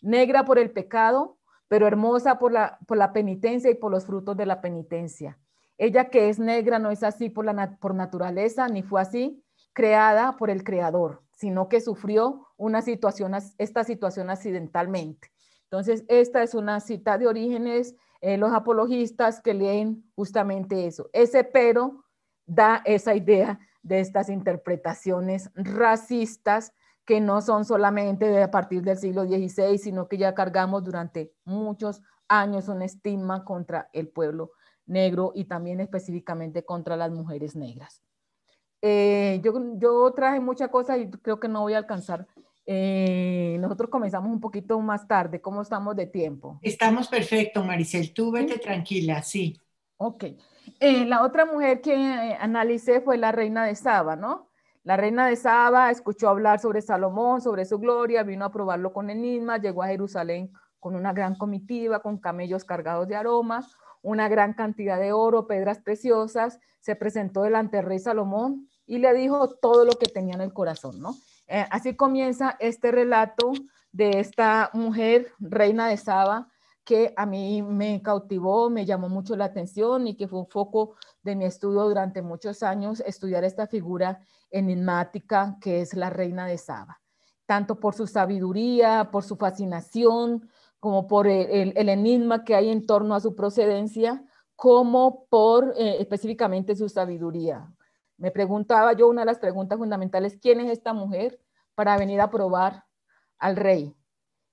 Negra por el pecado, pero hermosa por la, por la penitencia y por los frutos de la penitencia. Ella que es negra no es así por, la, por naturaleza, ni fue así creada por el Creador, sino que sufrió una situación, esta situación accidentalmente. Entonces, esta es una cita de orígenes, eh, los apologistas que leen justamente eso. Ese pero da esa idea de estas interpretaciones racistas que no son solamente de a partir del siglo XVI, sino que ya cargamos durante muchos años un estigma contra el pueblo negro y también específicamente contra las mujeres negras. Eh, yo, yo, traje muchas cosas y creo que no voy a alcanzar. Eh, nosotros comenzamos un poquito más tarde. ¿Cómo estamos de tiempo? Estamos perfecto, Maricel. Tú vete tranquila, sí. Ok. Eh, la otra mujer que analicé fue la reina de Saba, ¿no? La reina de Saba escuchó hablar sobre Salomón, sobre su gloria, vino a probarlo con enigmas, llegó a Jerusalén con una gran comitiva, con camellos cargados de aromas, una gran cantidad de oro, pedras preciosas, se presentó delante del rey Salomón y le dijo todo lo que tenía en el corazón, ¿no? Eh, así comienza este relato de esta mujer, reina de Saba, que a mí me cautivó, me llamó mucho la atención y que fue un foco de mi estudio durante muchos años, estudiar esta figura enigmática que es la reina de Saba, tanto por su sabiduría, por su fascinación, como por el, enigma que hay en torno a su procedencia, como por eh, específicamente su sabiduría. Me preguntaba yo, una de las preguntas fundamentales, ¿quién es esta mujer para venir a probar al rey?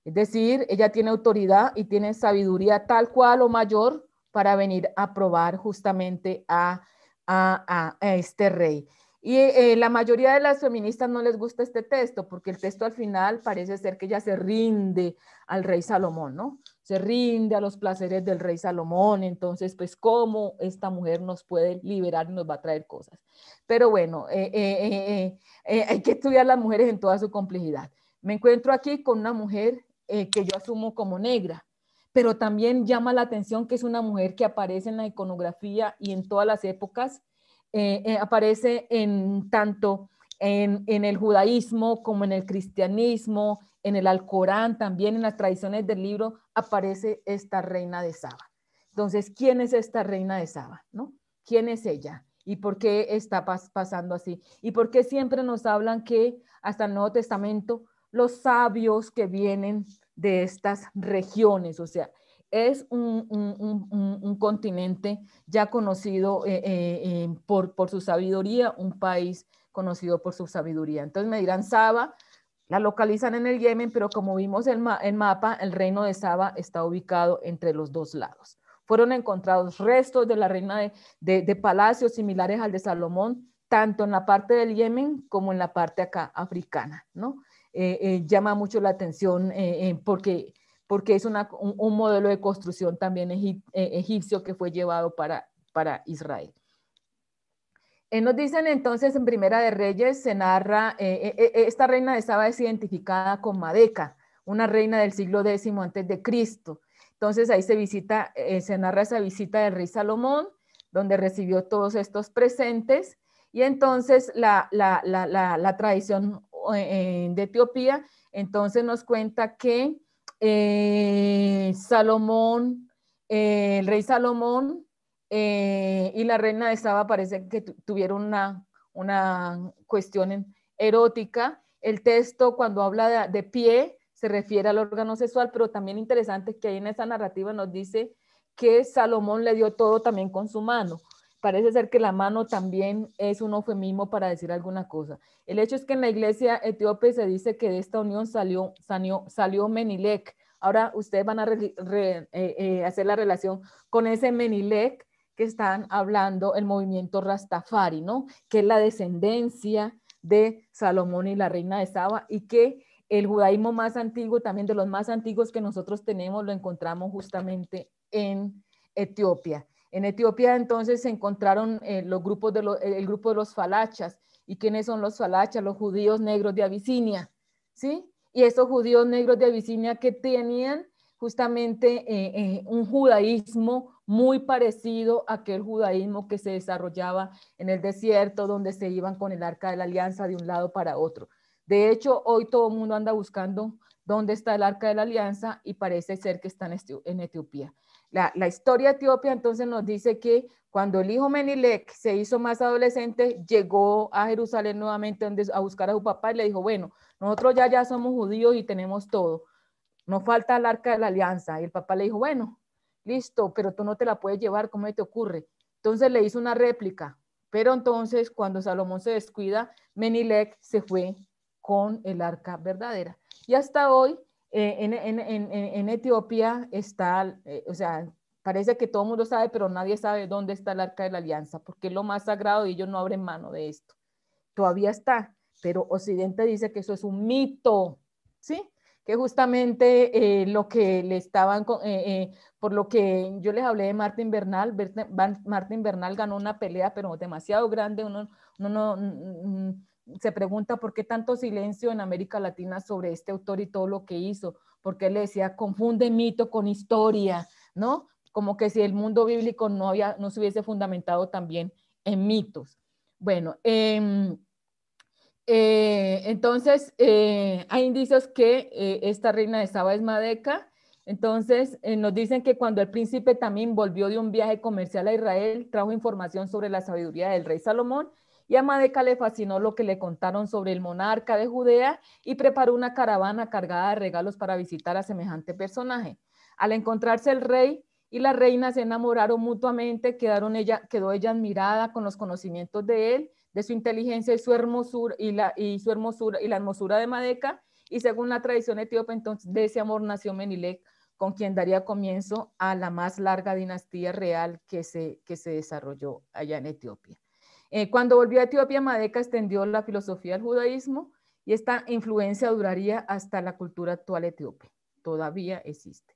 Es decir, ella tiene autoridad y tiene sabiduría tal cual o mayor para venir a probar justamente a, a este rey. Y eh, la mayoría de las feministas no les gusta este texto porque el texto al final parece ser que ella se rinde al rey Salomón, ¿no? Se rinde a los placeres del rey Salomón. Entonces, pues, ¿cómo esta mujer nos puede liberar y nos va a traer cosas? Pero bueno, eh, eh, hay que estudiar las mujeres en toda su complejidad. Me encuentro aquí con una mujer que yo asumo como negra, pero también llama la atención que es una mujer que aparece en la iconografía y en todas las épocas eh, eh, aparece en tanto en, el judaísmo como en el cristianismo, en el Alcorán, también en las tradiciones del libro, aparece esta reina de Saba. Entonces, ¿quién es esta reina de Saba? ¿no? ¿Quién es ella? ¿Y por qué está pasando así? ¿Y por qué siempre nos hablan que hasta el Nuevo Testamento los sabios que vienen de estas regiones, o sea, es un, continente ya conocido eh, eh, eh, por, por, su sabiduría, un país conocido por su sabiduría. Entonces me dirán, Saba, la localizan en el Yemen, pero como vimos en el mapa, el reino de Saba está ubicado entre los dos lados. Fueron encontrados restos de la reina de, de, palacios similares al de Salomón, tanto en la parte del Yemen como en la parte acá africana, ¿no? llama mucho la atención porque porque es un, modelo de construcción también eh, egipcio que fue llevado para, para Israel. Eh, nos dicen entonces en Primera de Reyes, se narra, eh, esta reina de Saba es identificada con Madeca, una reina del siglo X antes de Cristo. Entonces ahí se visita, se narra esa visita del rey Salomón, donde recibió todos estos presentes. Y entonces la, la, tradición de Etiopía, entonces nos cuenta que eh, Salomón, eh, el rey Salomón eh, y la reina de Saba parece que tuvieron una, una cuestión erótica. El texto cuando habla de, pie se refiere al órgano sexual, pero también interesante que ahí en esa narrativa nos dice que Salomón le dio todo también con su mano parece ser que la mano también es un eufemismo para decir alguna cosa. El hecho es que en la iglesia etíope se dice que de esta unión salió, salió, salió Menilek. Ahora ustedes van a eh, eh, hacer la relación con ese Menilek que están hablando el movimiento Rastafari, ¿no? Que es la descendencia de Salomón y la reina de Saba y que el judaísmo más antiguo, también de los más antiguos que nosotros tenemos, lo encontramos justamente en Etiopía. En Etiopía entonces se encontraron eh, los grupos de el grupo de los falachas. ¿Y quiénes son los falachas? Los judíos negros de Abisinia, ¿sí? Y esos judíos negros de Abisinia que tenían justamente eh, un judaísmo muy parecido a aquel judaísmo que se desarrollaba en el desierto, donde se iban con el arca de la alianza de un lado para otro. De hecho, hoy todo el mundo anda buscando dónde está el arca de la alianza y parece ser que está en Etiopía. La, historia de Etiopía entonces nos dice que cuando el hijo Menilek se hizo más adolescente, llegó a Jerusalén nuevamente a buscar a su papá y le dijo, bueno, nosotros ya, ya somos judíos y tenemos todo. Nos falta el arca de la alianza. Y el papá le dijo, bueno, listo, pero tú no te la puedes llevar, ¿cómo te ocurre? Entonces le hizo una réplica. Pero entonces cuando Salomón se descuida, Menilek se fue con el arca verdadera. Y hasta hoy eh, en, Etiopía está, eh, o sea, parece que todo el mundo sabe, pero nadie sabe dónde está el arca de la alianza, porque es lo más sagrado y ellos no abren mano de esto. Todavía está, pero Occidente dice que eso es un mito, ¿sí? Que justamente eh, lo que le estaban, por lo que yo les hablé de Martín Bernal, Martín Bernal ganó una pelea, pero demasiado grande, uno, uno no se pregunta por qué tanto silencio en América Latina sobre este autor y todo lo que hizo, porque él decía, confunde mito con historia, ¿no? Como que si el mundo bíblico no, había, no se hubiese fundamentado también en mitos. Bueno, em, eh, entonces eh, hay indicios que eh, esta reina de Saba es Madeca. Entonces nos dicen que cuando el príncipe también volvió de un viaje comercial a Israel, trajo información sobre la sabiduría del rey Salomón y a Madeca le fascinó lo que le contaron sobre el monarca de Judea y preparó una caravana cargada de regalos para visitar a semejante personaje. Al encontrarse el rey y la reina se enamoraron mutuamente, quedaron ella, quedó ella admirada con los conocimientos de él, de su inteligencia y su hermosura y la, y su hermosura y la hermosura de Madeca. Y según la tradición etíope, entonces de ese amor nació Menilek, con quien daría comienzo a la más larga dinastía real que se, que se desarrolló allá en Etiopía. Eh, cuando volvió a Etiopía, Madeca extendió la filosofía del judaísmo y esta influencia duraría hasta la cultura actual etíope. Todavía existe.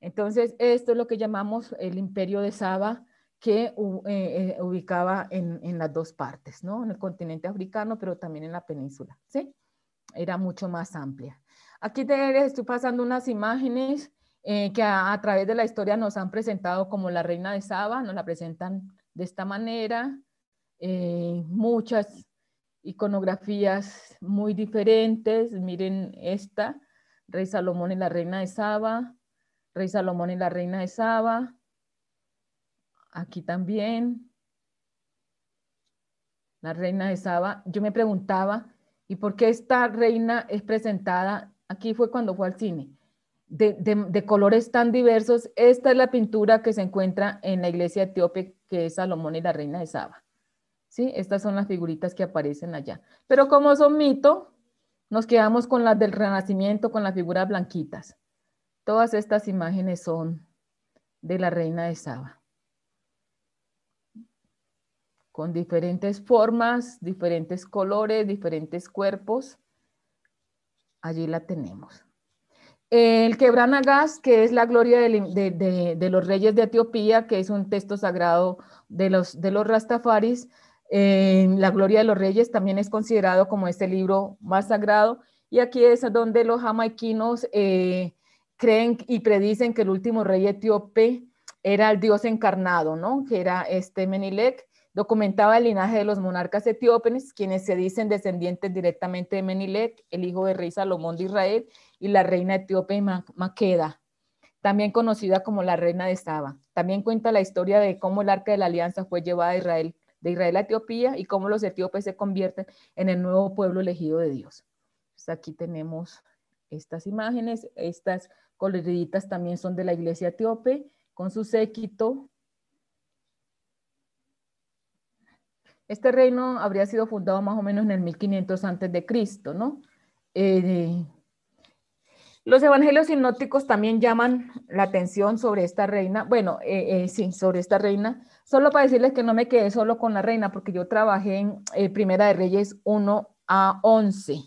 Entonces, esto es lo que llamamos el imperio de Saba, que eh, eh, ubicaba en, las dos partes, ¿no? En el continente africano, pero también en la península, ¿sí? Era mucho más amplia. Aquí te, estoy pasando unas imágenes que a, a, través de la historia nos han presentado como la reina de Saba, nos la presentan de esta manera, eh, muchas iconografías muy diferentes. Miren esta, Rey Salomón y la reina de Saba, Rey Salomón y la reina de Saba. Aquí también. La reina de Saba. Yo me preguntaba, ¿y por qué esta reina es presentada? Aquí fue cuando fue al cine. De, colores tan diversos. Esta es la pintura que se encuentra en la iglesia etíope, que es Salomón y la reina de Saba. ¿sí? Estas son las figuritas que aparecen allá. Pero como son mito, nos quedamos con las del Renacimiento, con las figuras blanquitas. Todas estas imágenes son de la reina de Saba. Con diferentes formas, diferentes colores, diferentes cuerpos. Allí la tenemos. El Quebranagas, que es la gloria de, los reyes de Etiopía, que es un texto sagrado de los, de los rastafaris, la Gloria de los Reyes también es considerado como este libro más sagrado y aquí es donde los jamaiquinos eh, creen y predicen que el último rey etíope era el dios encarnado, ¿no? Que era este Menilek. Documentaba el linaje de los monarcas etíopes, quienes se dicen descendientes directamente de Menilek, el hijo del rey Salomón de Israel, y la reina etíope Maqueda, también conocida como la reina de Saba. También cuenta la historia de cómo el arca de la alianza fue llevada a Israel de Israel a Etiopía y cómo los etíopes se convierten en el nuevo pueblo elegido de Dios. Pues aquí tenemos estas imágenes, estas coloriditas también son de la iglesia etíope con su séquito. Este reino habría sido fundado más o menos en el 1500 antes de Cristo, ¿no? Eh, los evangelios sinópticos también llaman la atención sobre esta reina, bueno, eh, eh, sí, sobre esta reina, solo para decirles que no me quedé solo con la reina, porque yo trabajé en Primera de Reyes 1 a 11,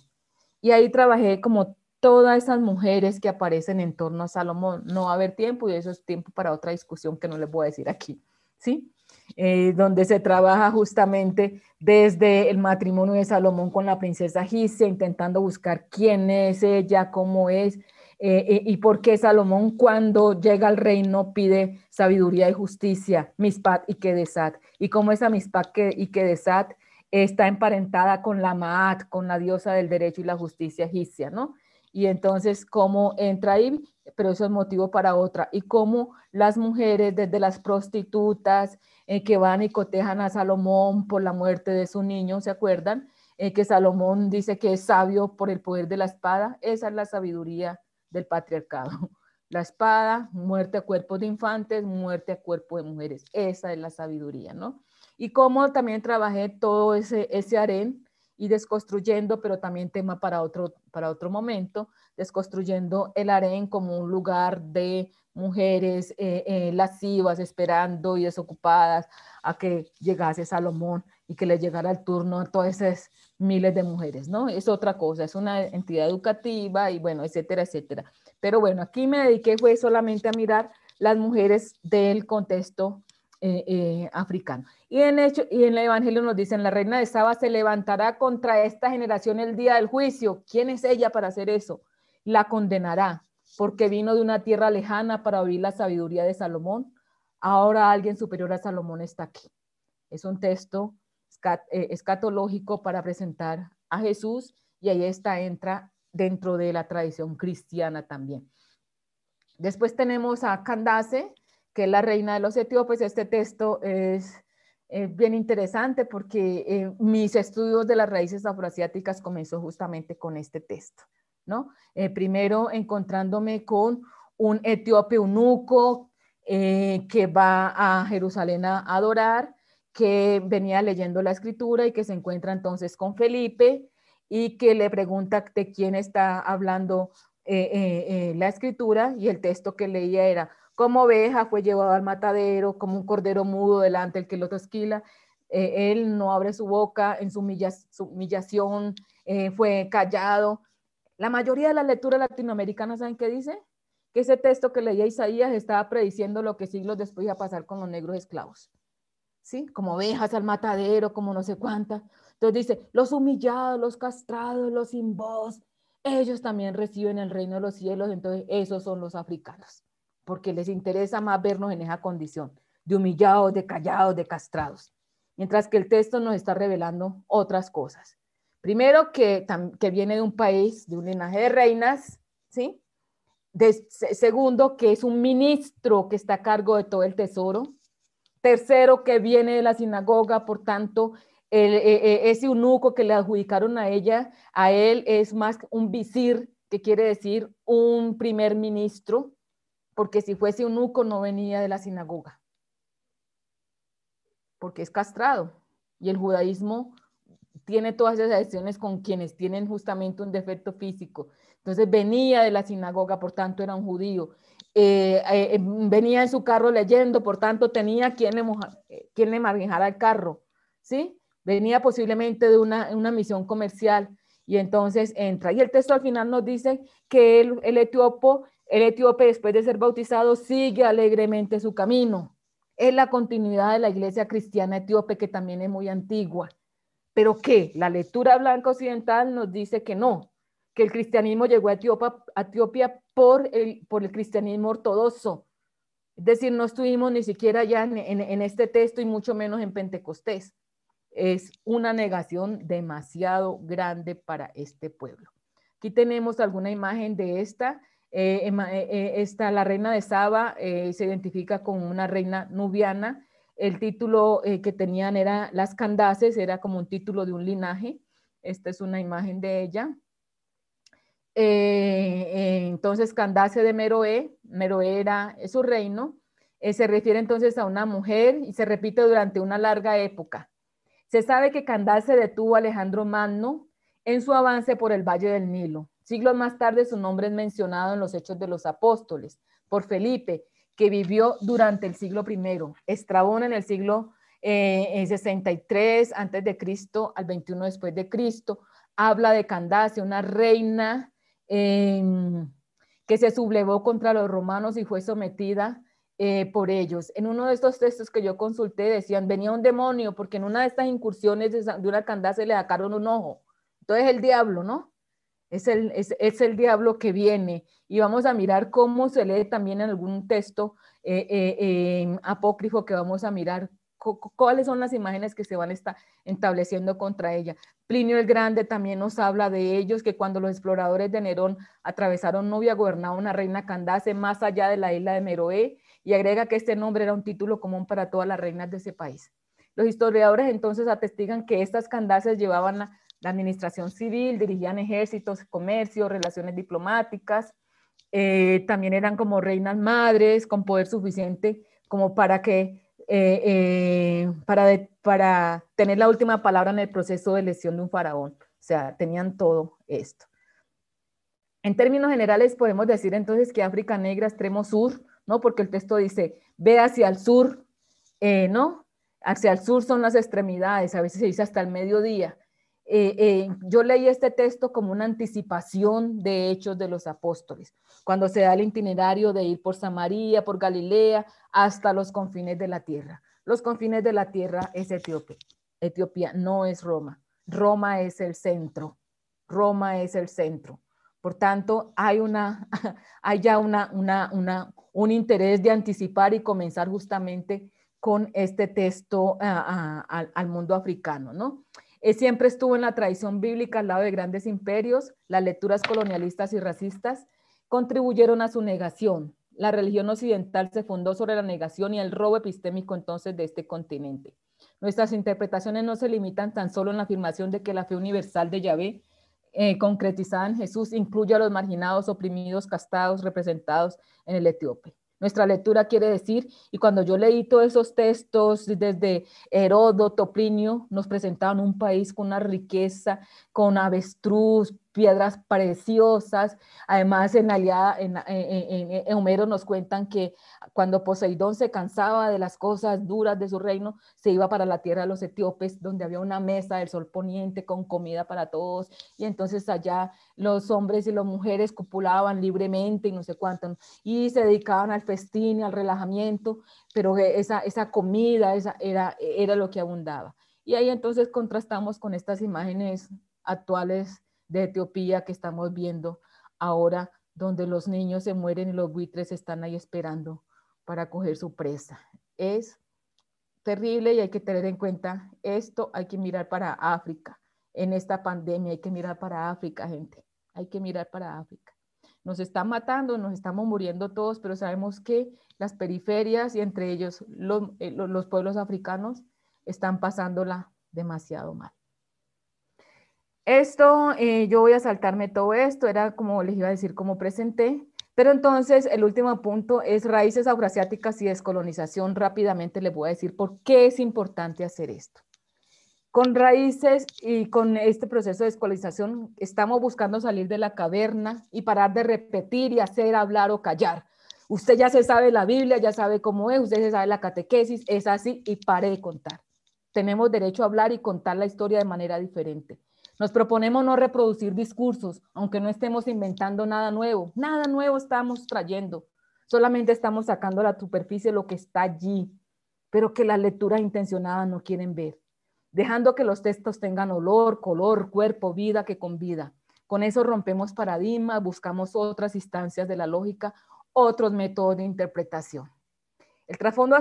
y ahí trabajé como todas esas mujeres que aparecen en torno a Salomón. No va a haber tiempo y eso es tiempo para otra discusión que no les voy a decir aquí, ¿sí? Donde se trabaja justamente desde el matrimonio de Salomón con la princesa Gicia, intentando buscar quién es ella, cómo es, eh, y por qué Salomón cuando llega al reino pide sabiduría y justicia, mispat y kedesat, y cómo esa mispat y kedesat está emparentada con la Maat, con la diosa del derecho y la justicia egipcia, ¿no? Y entonces, ¿cómo entra ahí? Pero eso es motivo para otra. Y cómo las mujeres, desde las prostitutas eh, que van y cotejan a Salomón por la muerte de su niño, ¿se acuerdan? Eh, que Salomón dice que es sabio por el poder de la espada. Esa es la sabiduría del patriarcado. La espada, muerte a cuerpos de infantes, muerte a cuerpo de mujeres. Esa es la sabiduría, ¿no? Y cómo también trabajé todo ese, ese harén y desconstruyendo, pero también tema para otro, para otro momento, desconstruyendo el harén como un lugar de mujeres eh, eh, lascivas esperando y desocupadas a que llegase Salomón y que le llegara el turno a todas esas miles de mujeres, ¿no? Es otra cosa, es una entidad educativa y bueno, etcétera, etcétera. Pero bueno, aquí me dediqué fue solamente a mirar las mujeres del contexto eh, eh, africano. Y en, hecho, y en el Evangelio nos dicen, la reina de Saba se levantará contra esta generación el día del juicio. ¿Quién es ella para hacer eso? La condenará, porque vino de una tierra lejana para oír la sabiduría de Salomón. Ahora alguien superior a Salomón está aquí. Es un texto eh, escatológico para presentar a Jesús y ahí está, entra dentro de la tradición cristiana también. Después tenemos a Candace, que es la reina de los etíopes. Este texto es bien interesante porque eh, mis estudios de las raíces afroasiáticas comenzó justamente con este texto, ¿no? Eh, primero encontrándome con un etíope eunuco eh, que va a Jerusalén a adorar, que venía leyendo la escritura y que se encuentra entonces con Felipe y que le pregunta de quién está hablando la escritura y el texto que leía era, como oveja fue llevado al matadero, como un cordero mudo delante del que lo tosquila. Eh, él no abre su boca en su, humillación, eh, fue callado. La mayoría de las lecturas latinoamericanas, ¿saben qué dice? Que ese texto que leía Isaías estaba prediciendo lo que siglos después iba a pasar con los negros esclavos. ¿Sí? Como ovejas al matadero, como no sé cuántas. Entonces dice, los humillados, los castrados, los sin voz, ellos también reciben el reino de los cielos, entonces esos son los africanos porque les interesa más vernos en esa condición de humillados, de callados, de castrados. Mientras que el texto nos está revelando otras cosas. Primero, que, que viene de un país, de un linaje de reinas, ¿sí? segundo, que es un ministro que está a cargo de todo el tesoro. Tercero, que viene de la sinagoga, por tanto, el, e, e, ese eunuco que le adjudicaron a ella, a él es más un visir, que quiere decir un primer ministro, porque si fuese un eunuco no venía de la sinagoga, porque es castrado. Y el judaísmo tiene todas esas acciones con quienes tienen justamente un defecto físico. Entonces venía de la sinagoga, por tanto era un judío. Eh, eh, eh, venía en su carro leyendo, por tanto tenía quien le, quien le manejara el carro, ¿sí? Venía posiblemente de una, una, misión comercial y entonces entra. Y el texto al final nos dice que el, el el etíope, después de ser bautizado, sigue alegremente su camino. Es la continuidad de la iglesia cristiana etíope, que también es muy antigua. Pero que la lectura blanca occidental nos dice que no, que el cristianismo llegó a Etiopía, por, el, cristianismo ortodoxo. Es decir, no estuvimos ni siquiera ya en, en este texto y mucho menos en Pentecostés. Es una negación demasiado grande para este pueblo. Aquí tenemos alguna imagen de esta eh, eh, eh, esta, la reina de Saba se identifica con una reina nubiana. El título que tenían era Las Candaces, era como un título de un linaje. Esta es una imagen de ella. entonces, Candace de Meroe, Meroe era su reino, se refiere entonces a una mujer y se repite durante una larga época. Se sabe que Candace detuvo a Alejandro Magno en su avance por el Valle del Nilo. Siglos más tarde su nombre es mencionado en los Hechos de los Apóstoles por Felipe, que vivió durante el siglo I. Estrabón en el siglo 63 eh, antes de Cristo al 21 después de Cristo habla de Candace, una reina em, que se sublevó contra los romanos y fue sometida eh, por ellos. En uno de estos textos que yo consulté decían, venía un demonio porque en una de estas incursiones de, una Candace le sacaron un ojo. Entonces el diablo, ¿no? Es el, es, es el diablo que viene. Y vamos a mirar cómo se lee también en algún texto eh, eh, eh, apócrifo que vamos a mirar cuáles son las imágenes que se van a estar estableciendo contra ella. Plinio el Grande también nos habla de ellos, que cuando los exploradores de Nerón atravesaron Nubia, gobernaba una reina Candace más allá de la isla de Meroé, y agrega que este nombre era un título común para todas las reinas de ese país. Los historiadores entonces atestigan que estas Candaces llevaban la, administración civil, dirigían ejércitos, comercio, relaciones diplomáticas, eh, también eran como reinas madres con poder suficiente como para que eh, eh, para, para tener la última palabra en el proceso de elección de un faraón. O sea, tenían todo esto. En términos generales, podemos decir entonces que África Negra, extremo sur, ¿no? Porque el texto dice, ve hacia el sur, ¿no? Hacia el sur son las extremidades, a veces se dice hasta el mediodía. Eh, eh, yo leí este texto como una anticipación de hechos de los apóstoles, cuando se da el itinerario de ir por Samaria, por Galilea, hasta los confines de la tierra. Los confines de la tierra es Etiopía. Etiopía no es Roma. Roma es el centro. Roma es el centro. Por tanto, hay, una, hay ya una, una, una, un interés de anticipar y comenzar justamente con este texto ah, ah, al mundo africano, ¿no? Siempre estuvo en la tradición bíblica al lado de grandes imperios, las lecturas colonialistas y racistas contribuyeron a su negación. La religión occidental se fundó sobre la negación y el robo epistémico entonces de este continente. Nuestras interpretaciones no se limitan tan solo en la afirmación de que la fe universal de Yahvé, eh, concretizada en Jesús, incluye a los marginados, oprimidos, castados, representados en el etíope. Nuestra lectura quiere decir, y cuando yo leí todos esos textos desde Heródoto, Plinio, nos presentaban un país con una riqueza, con avestruz, piedras preciosas. Además, en, aliada, en, Homero nos cuentan que cuando Poseidón se cansaba de las cosas duras de su reino, se iba para la tierra de los etíopes, donde había una mesa del sol poniente con comida para todos. Y entonces allá los hombres y las mujeres copulaban libremente y no sé cuánto, y se dedicaban al festín y al relajamiento, pero esa, esa comida esa era, era lo que abundaba. Y ahí entonces contrastamos con estas imágenes actuales de Etiopía que estamos viendo ahora, donde los niños se mueren y los buitres están ahí esperando para coger su presa. Es terrible y hay que tener en cuenta esto, hay que mirar para África. En esta pandemia hay que mirar para África, gente. Hay que mirar para África. Nos están matando, nos estamos muriendo todos, pero sabemos que las periferias y entre ellos los, eh, los pueblos africanos están pasándola demasiado mal. Esto, eh, yo voy a saltarme todo esto, era como les iba a decir, como presenté. Pero entonces el último punto es raíces afroasiáticas y descolonización. Rápidamente les voy a decir por qué es importante hacer esto. Con raíces y con este proceso de descolonización estamos buscando salir de la caverna y parar de repetir y hacer, hablar o callar. Usted ya se sabe la Biblia, ya sabe cómo es, usted se sabe la catequesis, es así y pare de contar. Tenemos derecho a hablar y contar la historia de manera diferente. Nos proponemos no reproducir discursos, aunque no estemos inventando nada nuevo. Nada nuevo estamos trayendo. Solamente estamos sacando a la superficie lo que está allí, pero que las lecturas intencionadas no quieren ver. Dejando que los textos tengan olor, color, cuerpo, vida que con vida. Con eso rompemos paradigmas, buscamos otras instancias de la lógica, otros métodos de interpretación. El trasfondo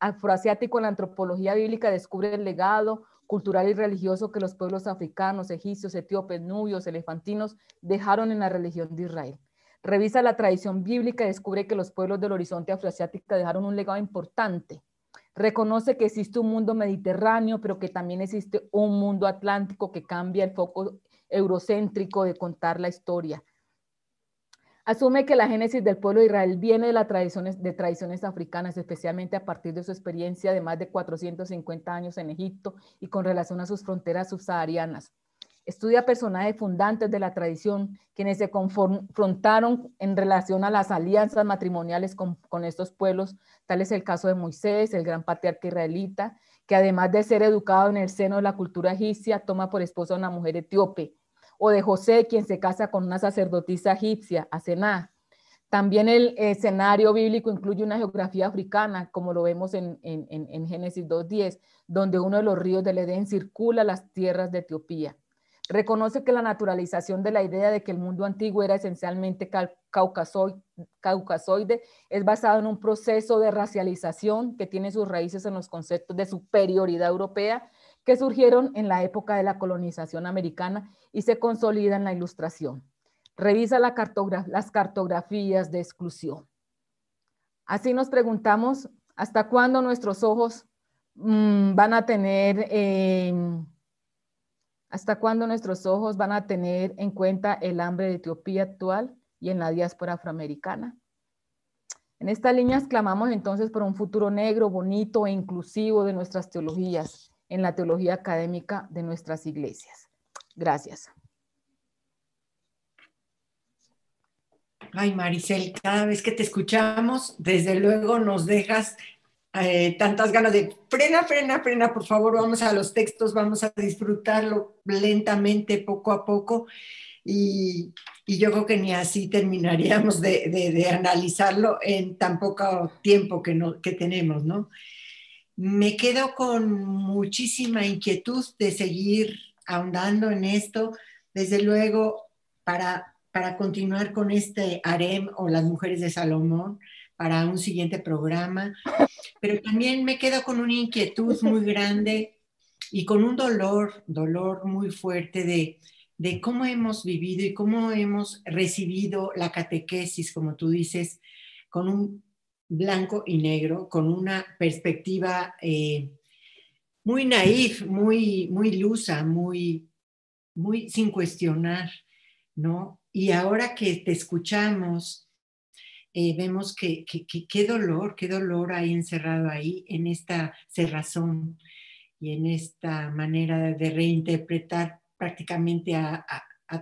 afroasiático en la antropología bíblica descubre el legado, cultural y religioso que los pueblos africanos, egipcios, etíopes, nubios, elefantinos dejaron en la religión de Israel. Revisa la tradición bíblica y descubre que los pueblos del horizonte afroasiático dejaron un legado importante. Reconoce que existe un mundo mediterráneo, pero que también existe un mundo atlántico que cambia el foco eurocéntrico de contar la historia. Asume que la génesis del pueblo de Israel viene de, tradiciones africanas, especialmente a partir de su experiencia de más de 450 años en Egipto y con relación a sus fronteras subsaharianas. Estudia personajes fundantes de la tradición, quienes se confrontaron en relación a las alianzas matrimoniales con, con estos pueblos. Tal es el caso de Moisés, el gran patriarca israelita, que además de ser educado en el seno de la cultura egipcia, toma por esposa a una mujer etíope o de José, quien se casa con una sacerdotisa egipcia, Asená. También el escenario bíblico incluye una geografía africana, como lo vemos en, en Génesis 2.10, donde uno de los ríos del Edén circula las tierras de Etiopía. reconoce que la naturalización de la idea de que el mundo antiguo era esencialmente caucasoide, es basado en un proceso de racialización que tiene sus raíces en los conceptos de superioridad europea que surgieron en la época de la colonización americana y se consolida en la ilustración. Revisa las cartografías de exclusión. Así nos preguntamos, ¿hasta cuándo nuestros ojos mm, van a tener... Em, ¿Hasta cuándo nuestros ojos van a tener en cuenta el hambre de Etiopía actual y en la diáspora afroamericana? En estas líneas clamamos entonces por un futuro negro, bonito e inclusivo de nuestras teologías, en la teología académica de nuestras iglesias. Gracias. Ay, Maricel, cada vez que te escuchamos, desde luego nos dejas eh, tantas ganas de frena, frena, frena, por favor, vamos a los textos, vamos a disfrutarlo lentamente, poco a poco. Y, yo creo que ni así terminaríamos de, analizarlo en tan poco tiempo que, no, que tenemos, ¿no? Me quedo con muchísima inquietud de seguir ahondando en esto, desde luego, para, para continuar con este harem o las mujeres de Salomón, para un siguiente programa, pero también me quedo con una inquietud muy grande y con un dolor, dolor muy fuerte de, de cómo hemos vivido y cómo hemos recibido la catequesis, como tú dices, con un blanco y negro, con una perspectiva eh, muy naif, muy, muy lusa, muy, muy sin cuestionar, ¿no? Y ahora que te escuchamos, eh, vemos que, qué dolor, qué dolor hay encerrado ahí en esta cerrazón y en esta manera de reinterpretar prácticamente a,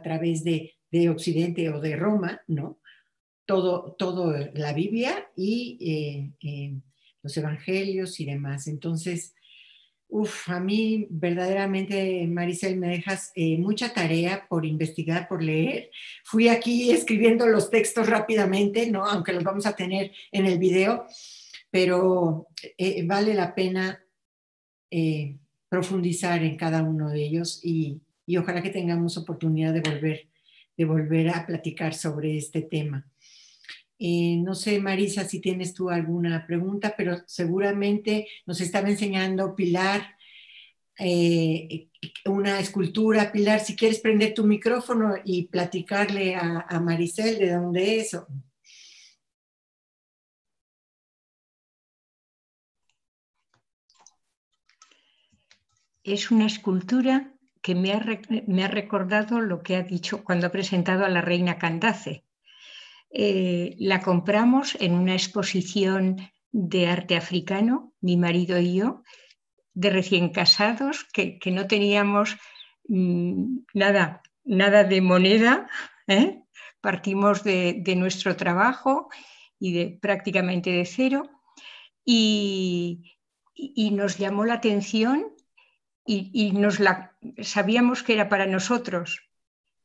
través de, Occidente o de Roma, ¿no? Todo, todo la Biblia y eh, eh, los evangelios y demás. Entonces, Uf, a mí verdaderamente, Maricel, me dejas eh, mucha tarea por investigar, por leer. Fui aquí escribiendo los textos rápidamente, ¿no? Aunque los vamos a tener en el video, pero vale la pena profundizar en cada uno de ellos y, y, ojalá que tengamos oportunidad de volver, de volver a platicar sobre este tema. Eh, no sé, Marisa, si tienes tú alguna pregunta, pero seguramente nos estaba enseñando Pilar eh, una escultura. Pilar, si quieres prender tu micrófono y platicarle a, a de dónde es. Es una escultura que me ha, me ha recordado lo que ha dicho cuando ha presentado a la reina Candace eh, la compramos en una exposición de arte africano, mi marido y yo, de recién casados, que, no teníamos mm, nada, nada de moneda, ¿eh? partimos de, nuestro trabajo y de prácticamente de cero, y, nos llamó la atención y, y nos la, sabíamos que era para nosotros,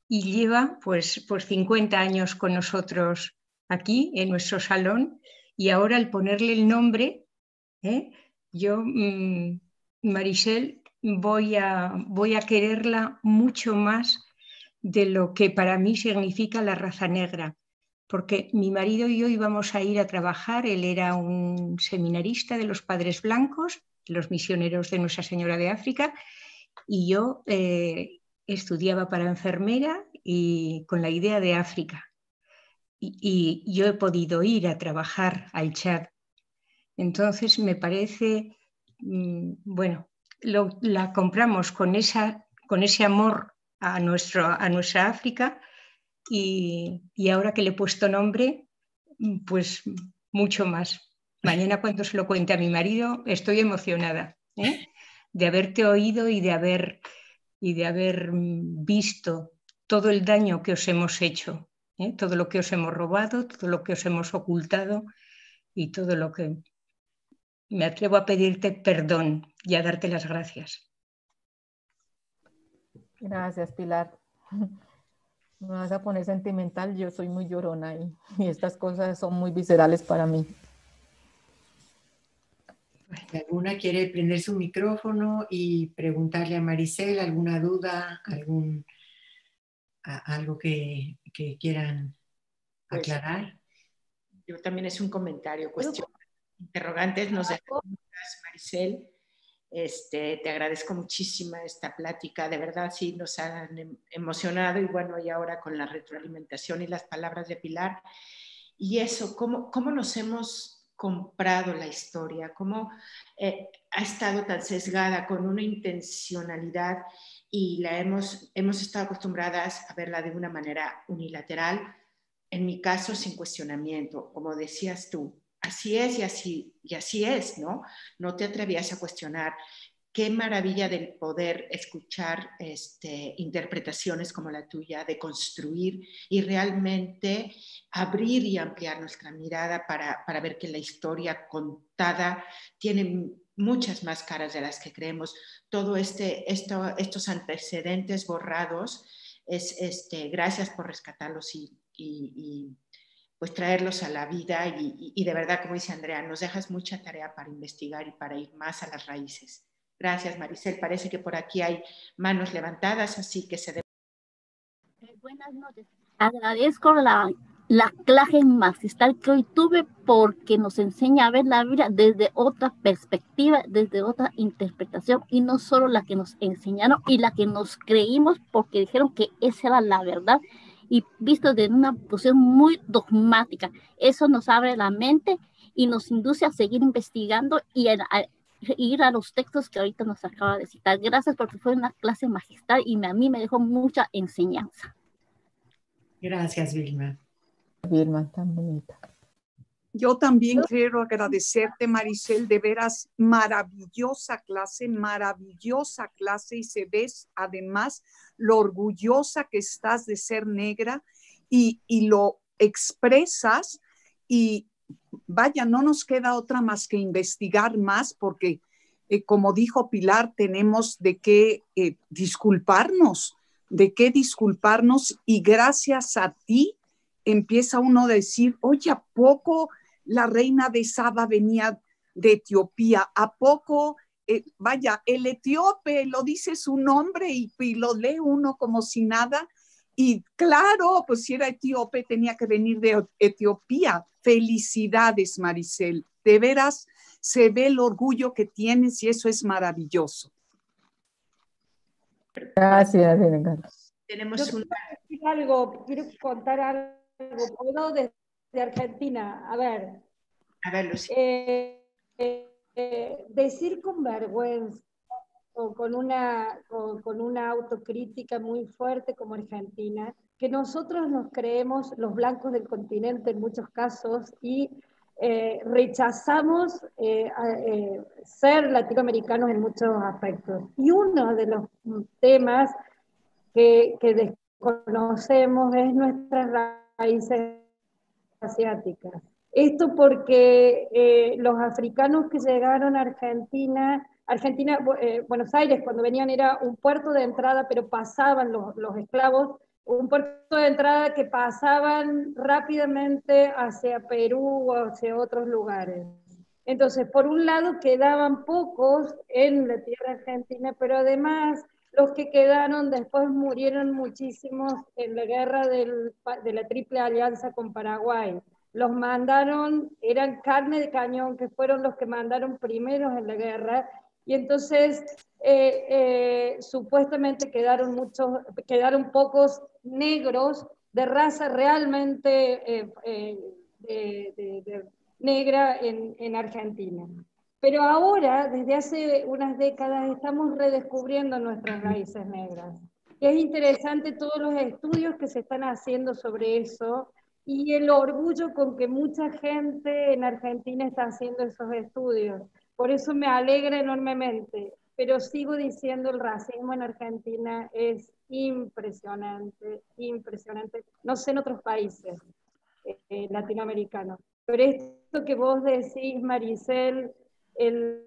y lleva pues, pues 50 años con nosotros aquí en nuestro salón y ahora al ponerle el nombre, ¿eh? yo, mm, Marisel, voy a, voy a quererla mucho más de lo que para mí significa la raza negra, porque mi marido y yo íbamos a ir a trabajar, él era un seminarista de los padres blancos, los misioneros de Nuestra Señora de África, y yo eh, estudiaba para enfermera y con la idea de África. Y, yo he podido ir a trabajar al Chad. Entonces me parece, mm, bueno, la compramos con, esa, con ese amor a, nuestro, a nuestra África y, ahora que le he puesto nombre, pues mucho más. Mañana cuando se lo cuente a mi marido, estoy emocionada ¿eh? de haberte oído y de haber y de haber visto todo el daño que os hemos hecho, ¿eh? todo lo que os hemos robado, todo lo que os hemos ocultado y todo lo que me atrevo a pedirte perdón y a darte las gracias. Gracias, Pilar. Me vas a poner sentimental, yo soy muy llorona y, estas cosas son muy viscerales para mí. Bueno. Si alguna quiere prender su micrófono y preguntarle a Maricel alguna duda, algún, algo que, quieran pues, aclarar. yo también es un comentario, cuestión. Interrogantes nos dejamos, Maricel. Este, te agradezco muchísimo esta plática, de verdad sí nos han em, emocionado y bueno, y ahora con la retroalimentación y las palabras de Pilar. Y eso, ¿cómo, cómo nos hemos comprado la historia? ¿Cómo eh, ha estado tan sesgada con una intencionalidad y la hemos, hemos estado acostumbradas a verla de una manera unilateral? En mi caso, sin cuestionamiento, como decías tú, así es y así, y así es, ¿no? No te atrevías a cuestionar. Qué maravilla del poder escuchar este, interpretaciones como la tuya, de construir y realmente abrir y ampliar nuestra mirada para, para ver que la historia contada tiene muchas más caras de las que creemos. Todo este, esto, estos antecedentes borrados, es, este, gracias por rescatarlos y, y pues traerlos a la vida y, de verdad, como dice Andrea, nos dejas mucha tarea para investigar y para ir más a las raíces. Gracias, Maricel. Parece que por aquí hay manos levantadas, así que se... Eh, buenas noches. Agradezco la, la clase magistral que hoy tuve porque nos enseña a ver la vida desde otra perspectiva, desde otra interpretación y no solo la que nos enseñaron y la que nos creímos porque dijeron que esa era la verdad y visto desde una posición muy dogmática. Eso nos abre la mente y nos induce a seguir investigando y a, ir a los textos que ahorita nos acaba de citar. Gracias porque fue una clase magistral y a mí me dejó mucha enseñanza. Gracias, Vilma. Vilma, tan bonita. Yo también quiero agradecerte, Maricel, de veras maravillosa clase, maravillosa clase y se ves además lo orgullosa que estás de ser negra y, lo expresas y vaya, no nos queda otra más que investigar más porque, eh, como dijo Pilar, tenemos de qué eh, disculparnos, de qué disculparnos y gracias a ti empieza uno a decir, oye, ¿a poco la reina de Saba venía de Etiopía? ¿A poco eh, vaya, el etíope lo dice su nombre y, lo lee uno como si nada. Y claro, pues si era etíope tenía que venir de Etiopía. Felicidades, Maricel. De veras se ve el orgullo que tienes y eso es maravilloso. Gracias, Tenemos un... quiero algo, quiero contar algo. Puedo desde Argentina. A ver. A ver, Lucía. Eh, eh, decir con vergüenza o con una, con, una autocrítica muy fuerte como Argentina, que nosotros nos creemos los blancos del continente en muchos casos y eh, rechazamos eh, ser latinoamericanos en muchos aspectos. Y uno de los temas que, que desconocemos es nuestras raíces asiáticas. Esto porque eh, los africanos que llegaron a Argentina, Argentina, eh, Buenos Aires, cuando venían era un puerto de entrada, pero pasaban los, los esclavos, un puerto de entrada que pasaban rápidamente hacia Perú o hacia otros lugares. Entonces, por un lado quedaban pocos en la tierra argentina, pero además los que quedaron después murieron muchísimos en la guerra del, de la Triple Alianza con Paraguay los mandaron, eran carne de cañón, que fueron los que mandaron primeros en la guerra, y entonces eh, eh, supuestamente quedaron muchos, quedaron pocos negros de raza realmente eh, negra en, en Argentina. Pero ahora, desde hace unas décadas, estamos redescubriendo nuestras raíces negras. Y es interesante todos los estudios que se están haciendo sobre eso, y el orgullo con que mucha gente en Argentina está haciendo esos estudios. Por eso me alegra enormemente, pero sigo diciendo el racismo en Argentina es impresionante, impresionante. No sé en otros países eh, latinoamericanos, pero esto que vos decís, Maricel, el,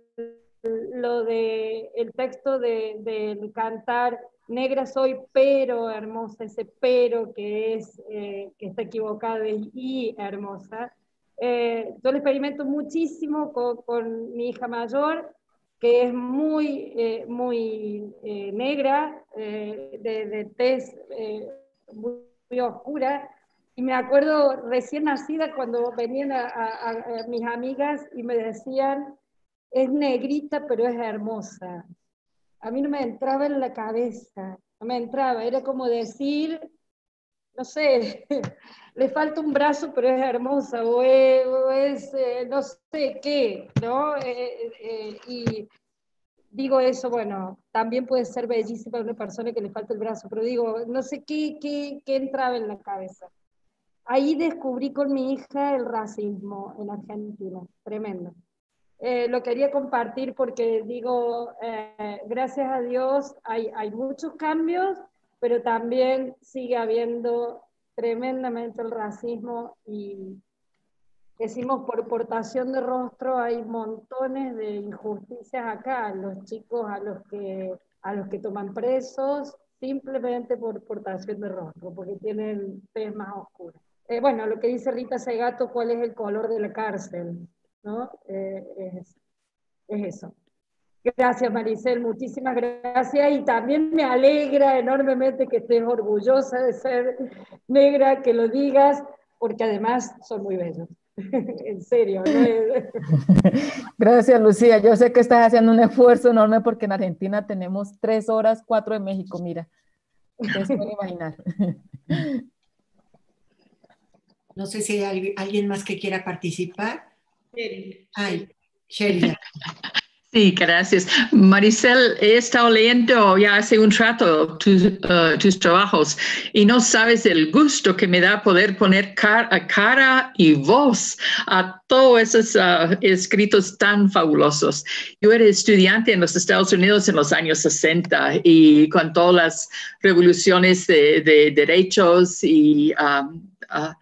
lo de el texto del de cantar negra soy, pero hermosa, ese pero que es, eh, que está equivocado y hermosa, Eh, yo lo experimento muchísimo con, con, mi hija mayor, que es muy, eh, muy eh, negra, de, de, tez muy, muy, oscura. Y me acuerdo recién nacida cuando venían a, a mis amigas y me decían, es negrita pero es hermosa. A mí no me entraba en la cabeza, no me entraba, era como decir, no sé, le falta un brazo, pero es hermosa, o es, eh, no sé qué, ¿no? Eh, eh, y digo eso, bueno, también puede ser bellísima una persona que le falta el brazo, pero digo, no sé qué, qué, qué entraba en la cabeza. Ahí descubrí con mi hija el racismo en Argentina, tremendo. lo quería compartir porque digo, gracias a Dios hay, hay muchos cambios, pero también sigue habiendo tremendamente el racismo y decimos por portación de rostro hay montones de injusticias acá, los chicos a los que, a los que toman presos simplemente por portación de rostro, porque tienen tez más oscura. Eh, bueno, lo que dice Rita Segato, ¿cuál es el color de la cárcel? ¿No? Eh, es, es eso. Gracias, Maricel, muchísimas gracias. Y también me alegra enormemente que estés orgullosa de ser negra, que lo digas, porque además son muy bellos. en serio. Gracias, Lucía. Yo sé que estás haciendo un esfuerzo enorme porque en Argentina tenemos tres horas, cuatro de México, mira. Ustedes pueden imaginar. No sé si hay alguien más que quiera participar. Sherry. Ay, Sherry. Sí, gracias. Maricel, he estado leyendo ya hace un rato uh, tus trabajos y no sabes el gusto que me da poder poner cara, y voz a todos esos uh, escritos tan fabulosos. Yo era estudiante en los Estados Unidos en los años 60 y con todas las revoluciones de, derechos y, um, uh,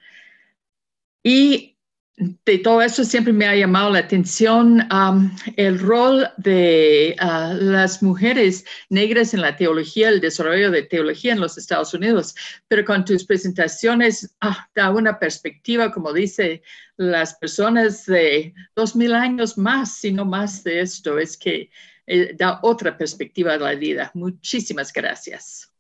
y de todo eso siempre me ha llamado la atención um, el rol de uh, las mujeres negras en la teología, el desarrollo de teología en los Estados Unidos. Pero con tus presentaciones ah, da una perspectiva, como dice las personas de dos mil años más, sino más de esto, es que eh, da otra perspectiva de la vida. Muchísimas gracias.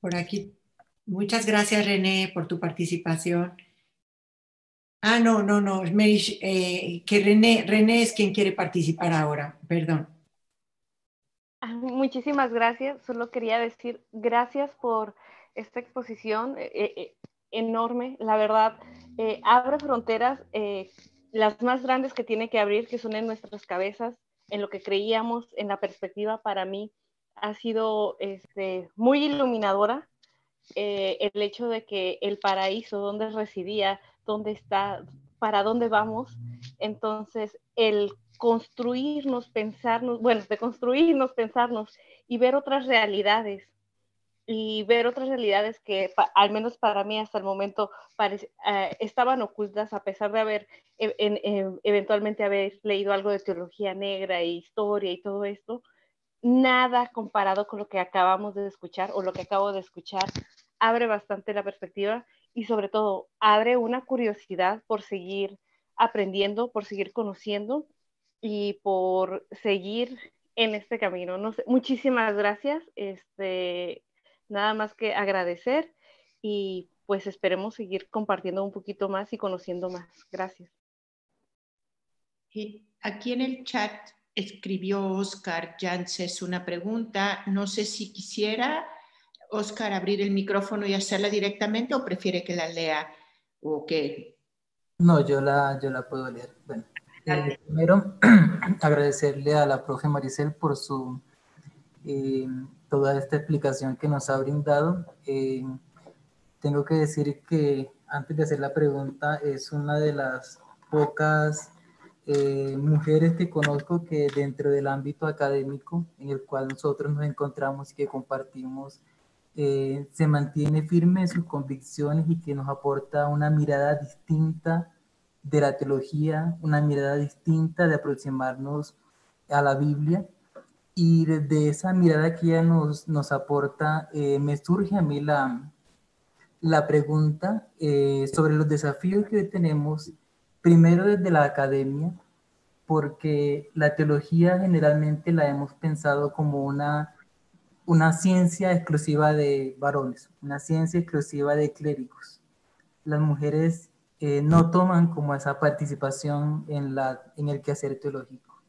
Por aquí Muchas gracias, René, por tu participación. Ah, no, no, no, eh, que René, René es quien quiere participar ahora, perdón. Ah, muchísimas gracias. Solo quería decir gracias por esta exposición eh, eh, enorme. La verdad, abre fronteras, las más grandes que tiene que abrir, que son en nuestras cabezas, en lo que creíamos, en la perspectiva para mí. Ha sido este, muy iluminadora eh, el hecho de que el paraíso, donde residía, dónde está, para dónde vamos. Entonces, el construirnos, pensarnos, bueno, de construirnos, pensarnos y ver otras realidades y ver otras realidades que al menos para mí hasta el momento eh, estaban ocultas a pesar de haber e, eventualmente haber leído algo de teología negra e historia y todo esto, nada comparado con lo que acabamos de escuchar o lo que acabo de escuchar abre bastante la perspectiva y sobre todo abre una curiosidad por seguir aprendiendo, por seguir conociendo y por seguir en este camino. No sé, muchísimas gracias. Este, nada más que agradecer y pues esperemos seguir compartiendo un poquito más y conociendo más. Gracias. aquí en el chat escribió Oscar Janses una pregunta. No sé si quisiera Oscar, abrir el micrófono y hacerla directamente o prefiere que la lea o qué? No, yo la, yo la puedo leer. Bueno, eh, primero agradecerle a la profe Maricel por su eh, toda esta explicación que nos ha brindado. Eh, tengo que decir que antes de hacer la pregunta es una de las pocas mujeres que conozco que dentro del ámbito académico en el cual nosotros nos encontramos y que compartimos eh, se mantiene firme sus convicciones y que nos aporta una mirada distinta de la teología, una mirada distinta de aproximarnos a la Biblia. Y desde esa mirada que ella nos, nos aporta, eh, me surge a mí la, la pregunta eh, sobre los desafíos que hoy tenemos, primero desde la academia, porque la teología generalmente la hemos pensado como una, una ciencia exclusiva de varones, una ciencia exclusiva de clérigos. Las mujeres eh, no toman como esa participación en, la, en el quehacer teológico.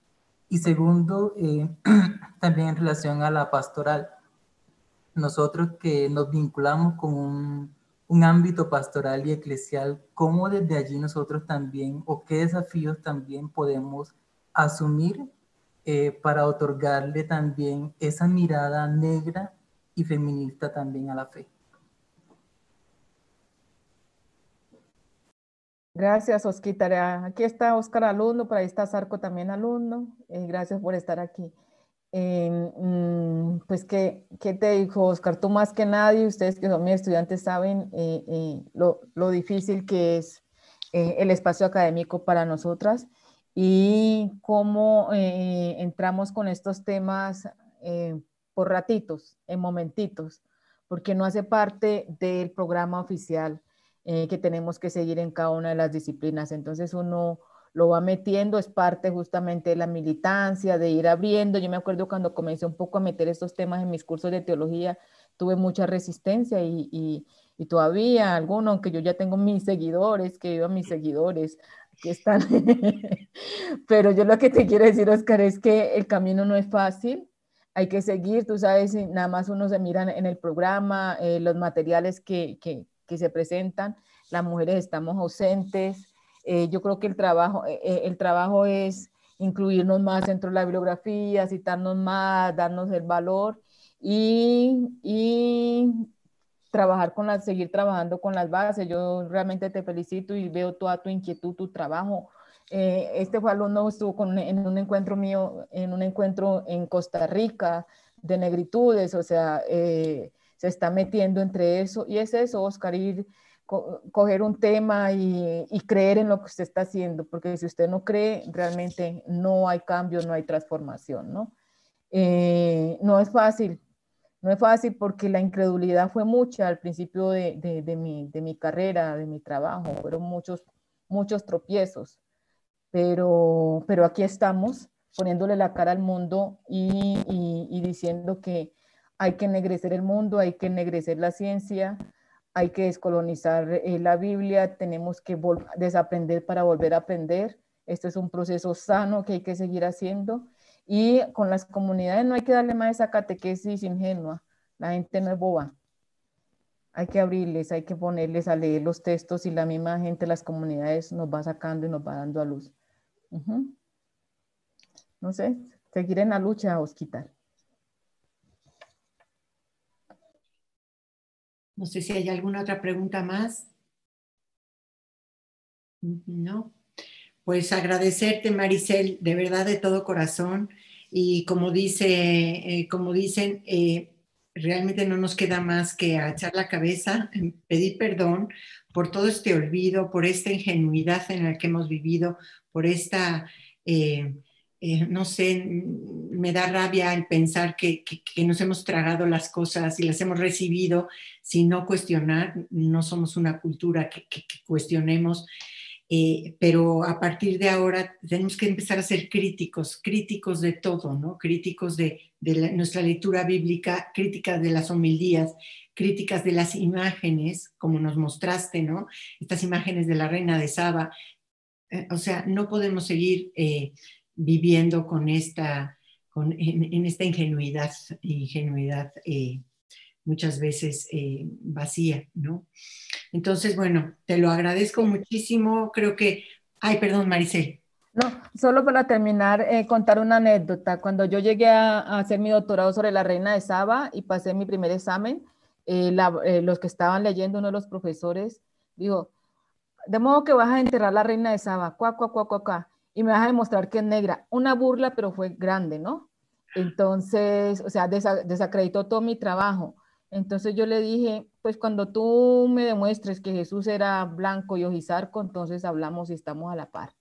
Y segundo, eh, también en relación a la pastoral, nosotros que nos vinculamos con un, un ámbito pastoral y eclesial, ¿cómo desde allí nosotros también o qué desafíos también podemos asumir eh, para otorgarle también esa mirada negra y feminista también a la fe? Gracias, Osquita. Aquí está Oscar alumno, por ahí está Sarco también alumno. Eh, gracias por estar aquí. Em, mm, pues, ¿qué, ¿qué, te dijo Oscar? Tú más que nadie, ustedes que son mis estudiantes saben eh, eh, lo, lo, difícil que es el espacio académico para nosotras y cómo entramos con estos temas por ratitos, en momentitos, porque no hace parte del programa oficial eh, que tenemos que seguir en cada una de las disciplinas. Entonces uno lo va metiendo, es parte justamente de la militancia, de ir abriendo. Yo me acuerdo cuando comencé un poco a meter estos temas en mis cursos de teología, tuve mucha resistencia y, y, y todavía alguno, aunque yo ya tengo mis seguidores, que a mis seguidores, que están. Pero yo lo que te quiero decir, Oscar, es que el camino no es fácil. Hay que seguir, tú sabes, nada más uno se mira en el programa, eh, los materiales que, que, que se presentan, las mujeres estamos ausentes. Eh, yo creo que el trabajo, eh, eh, el trabajo es incluirnos más dentro de la bibliografía, citarnos más, darnos el valor y, y trabajar con las, seguir trabajando con las bases. Yo realmente te felicito y veo toda tu inquietud, tu trabajo. este fue alumno estuvo con, en un encuentro mío, en un encuentro en Costa Rica de negritudes, o sea, se está metiendo entre eso. Y es eso, Oscar, ir, coger un tema y, creer en lo que usted está haciendo, porque si usted no cree, realmente no hay cambio, no hay transformación, ¿no? Eh, no es fácil, no es fácil porque la incredulidad fue mucha al principio de, de, mi, de mi carrera, de mi trabajo, fueron muchos, muchos tropiezos, pero, pero aquí estamos poniéndole la cara al mundo y, y diciendo que, hay que ennegrecer el mundo, hay que ennegrecer la ciencia, hay que descolonizar eh, la Biblia, tenemos que desaprender para volver a aprender. Esto es un proceso sano que hay que seguir haciendo. Y con las comunidades no hay que darle más esa catequesis ingenua. La gente no es boba. Hay que abrirles, hay que ponerles a leer los textos y la misma gente, las comunidades nos va sacando y nos va dando a luz. No sé, seguir en la lucha, Osquitar. No sé si hay alguna otra pregunta más. No. Pues agradecerte, Maricel, de verdad de todo corazón. Y como, dice, eh, como dicen, eh, realmente no nos queda más que echar la cabeza, pedir perdón por todo este olvido, por esta ingenuidad en la que hemos vivido, por esta eh, eh, no sé, me da rabia el pensar que, nos hemos tragado las cosas y las hemos recibido sin cuestionar, no somos una cultura que, cuestionemos, eh, pero a partir de ahora tenemos que empezar a ser críticos, críticos de todo, ¿no? Críticos de, nuestra lectura bíblica, críticas de las homilías, críticas de las imágenes, como nos mostraste, ¿no? Estas imágenes de la reina de Saba. Eh, o sea, no podemos seguir viviendo con esta, con, en, esta ingenuidad, ingenuidad eh, muchas veces eh, vacía, ¿no? Entonces, bueno, te lo agradezco muchísimo. Creo que, ay, perdón, Maricel. No, solo para terminar, eh, contar una anécdota. Cuando yo llegué a, hacer mi doctorado sobre la reina de Saba y pasé mi primer examen, los que estaban leyendo, uno de los profesores, dijo, de modo que vas a enterrar la reina de Saba, cuá, cuá, cuá, cuá, cuá y me vas a demostrar que es negra. Una burla, pero fue grande, ¿no? Entonces, o sea, desacreditó todo mi trabajo. Entonces yo le dije, pues cuando tú me demuestres que Jesús era blanco y ojizarco, entonces hablamos y estamos a la par.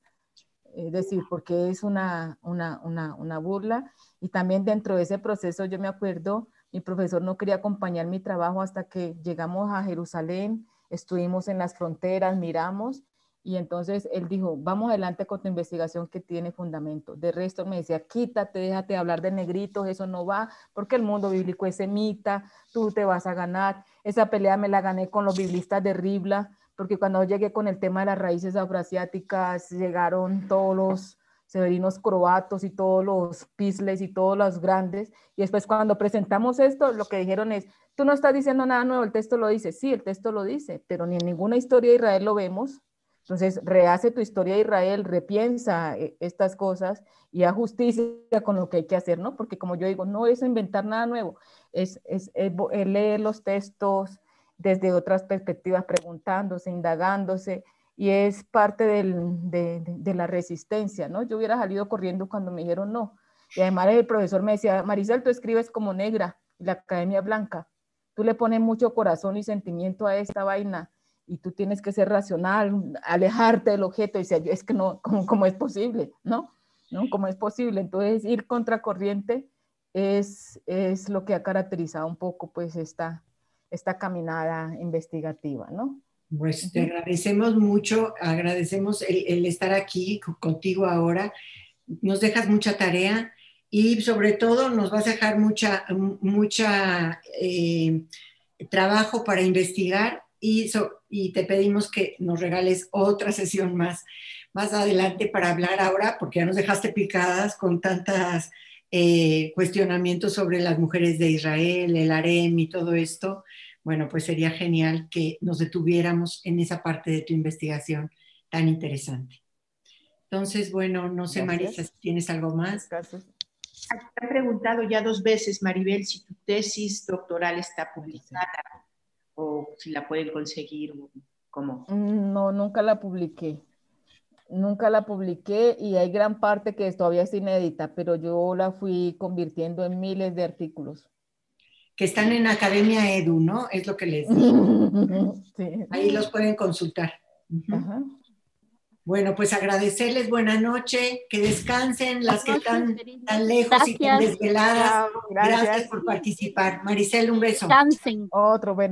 Es decir, porque es una, una, una, una burla. Y también dentro de ese proceso yo me acuerdo Mi profesor no quería acompañar mi trabajo hasta que llegamos a Jerusalén, estuvimos en las fronteras, miramos y entonces él dijo, vamos adelante con tu investigación que tiene fundamento. De resto me decía, quítate, déjate hablar de negritos, eso no va, porque el mundo bíblico es semita, tú te vas a ganar. Esa pelea me la gané con los biblistas de Ribla, porque cuando llegué con el tema de las raíces afroasiáticas, llegaron todos los severinos croatos y todos los pisles y todos los grandes. Y después cuando presentamos esto, lo que dijeron es, tú no estás diciendo nada nuevo, el texto lo dice. Sí, el texto lo dice, pero ni en ninguna historia de Israel lo vemos entonces, rehace tu historia de Israel, repiensa eh, estas cosas y haz justicia con lo que hay que hacer, ¿no? Porque como yo digo, no es inventar nada nuevo, es, es, leer los textos desde otras perspectivas, preguntándose, indagándose, y es parte de, la resistencia, ¿no? Yo hubiera salido corriendo cuando me dijeron no. Y además el profesor me decía, Marisel, tú escribes como negra, la academia blanca, tú le pones mucho corazón y sentimiento a esta vaina y tú tienes que ser racional, alejarte del objeto y decir, es que no, ¿cómo, es posible? ¿No? ¿No? ¿Cómo es posible? Entonces, ir contracorriente es, es lo que ha caracterizado un poco pues esta, esta caminada investigativa, ¿no? Pues te agradecemos mucho, agradecemos el, estar aquí contigo ahora. Nos dejas mucha tarea y sobre todo nos vas a dejar mucha, mucha eh, trabajo para investigar y, y te pedimos que nos regales otra sesión más, más adelante para hablar ahora, porque ya nos dejaste picadas con tantos eh, cuestionamientos sobre las mujeres de Israel, el harem y todo esto. Bueno, pues sería genial que nos detuviéramos en esa parte de tu investigación tan interesante. Entonces, bueno, no sé, Marisa, si tienes algo más. Gracias. Te he preguntado ya dos veces, Maribel, si tu tesis doctoral está publicada o si la pueden conseguir, ¿cómo? Mm, no, nunca la publiqué. Nunca la publiqué y hay gran parte que todavía es inédita, pero yo la fui convirtiendo en miles de artículos. Que están en Academia Edu, ¿no? Es lo que les digo. Ahí los pueden consultar. Bueno, pues agradecerles buena noche, que descansen las que están tan lejos y tan desveladas. Gracias. por participar. Maricel, un beso. Otro bueno.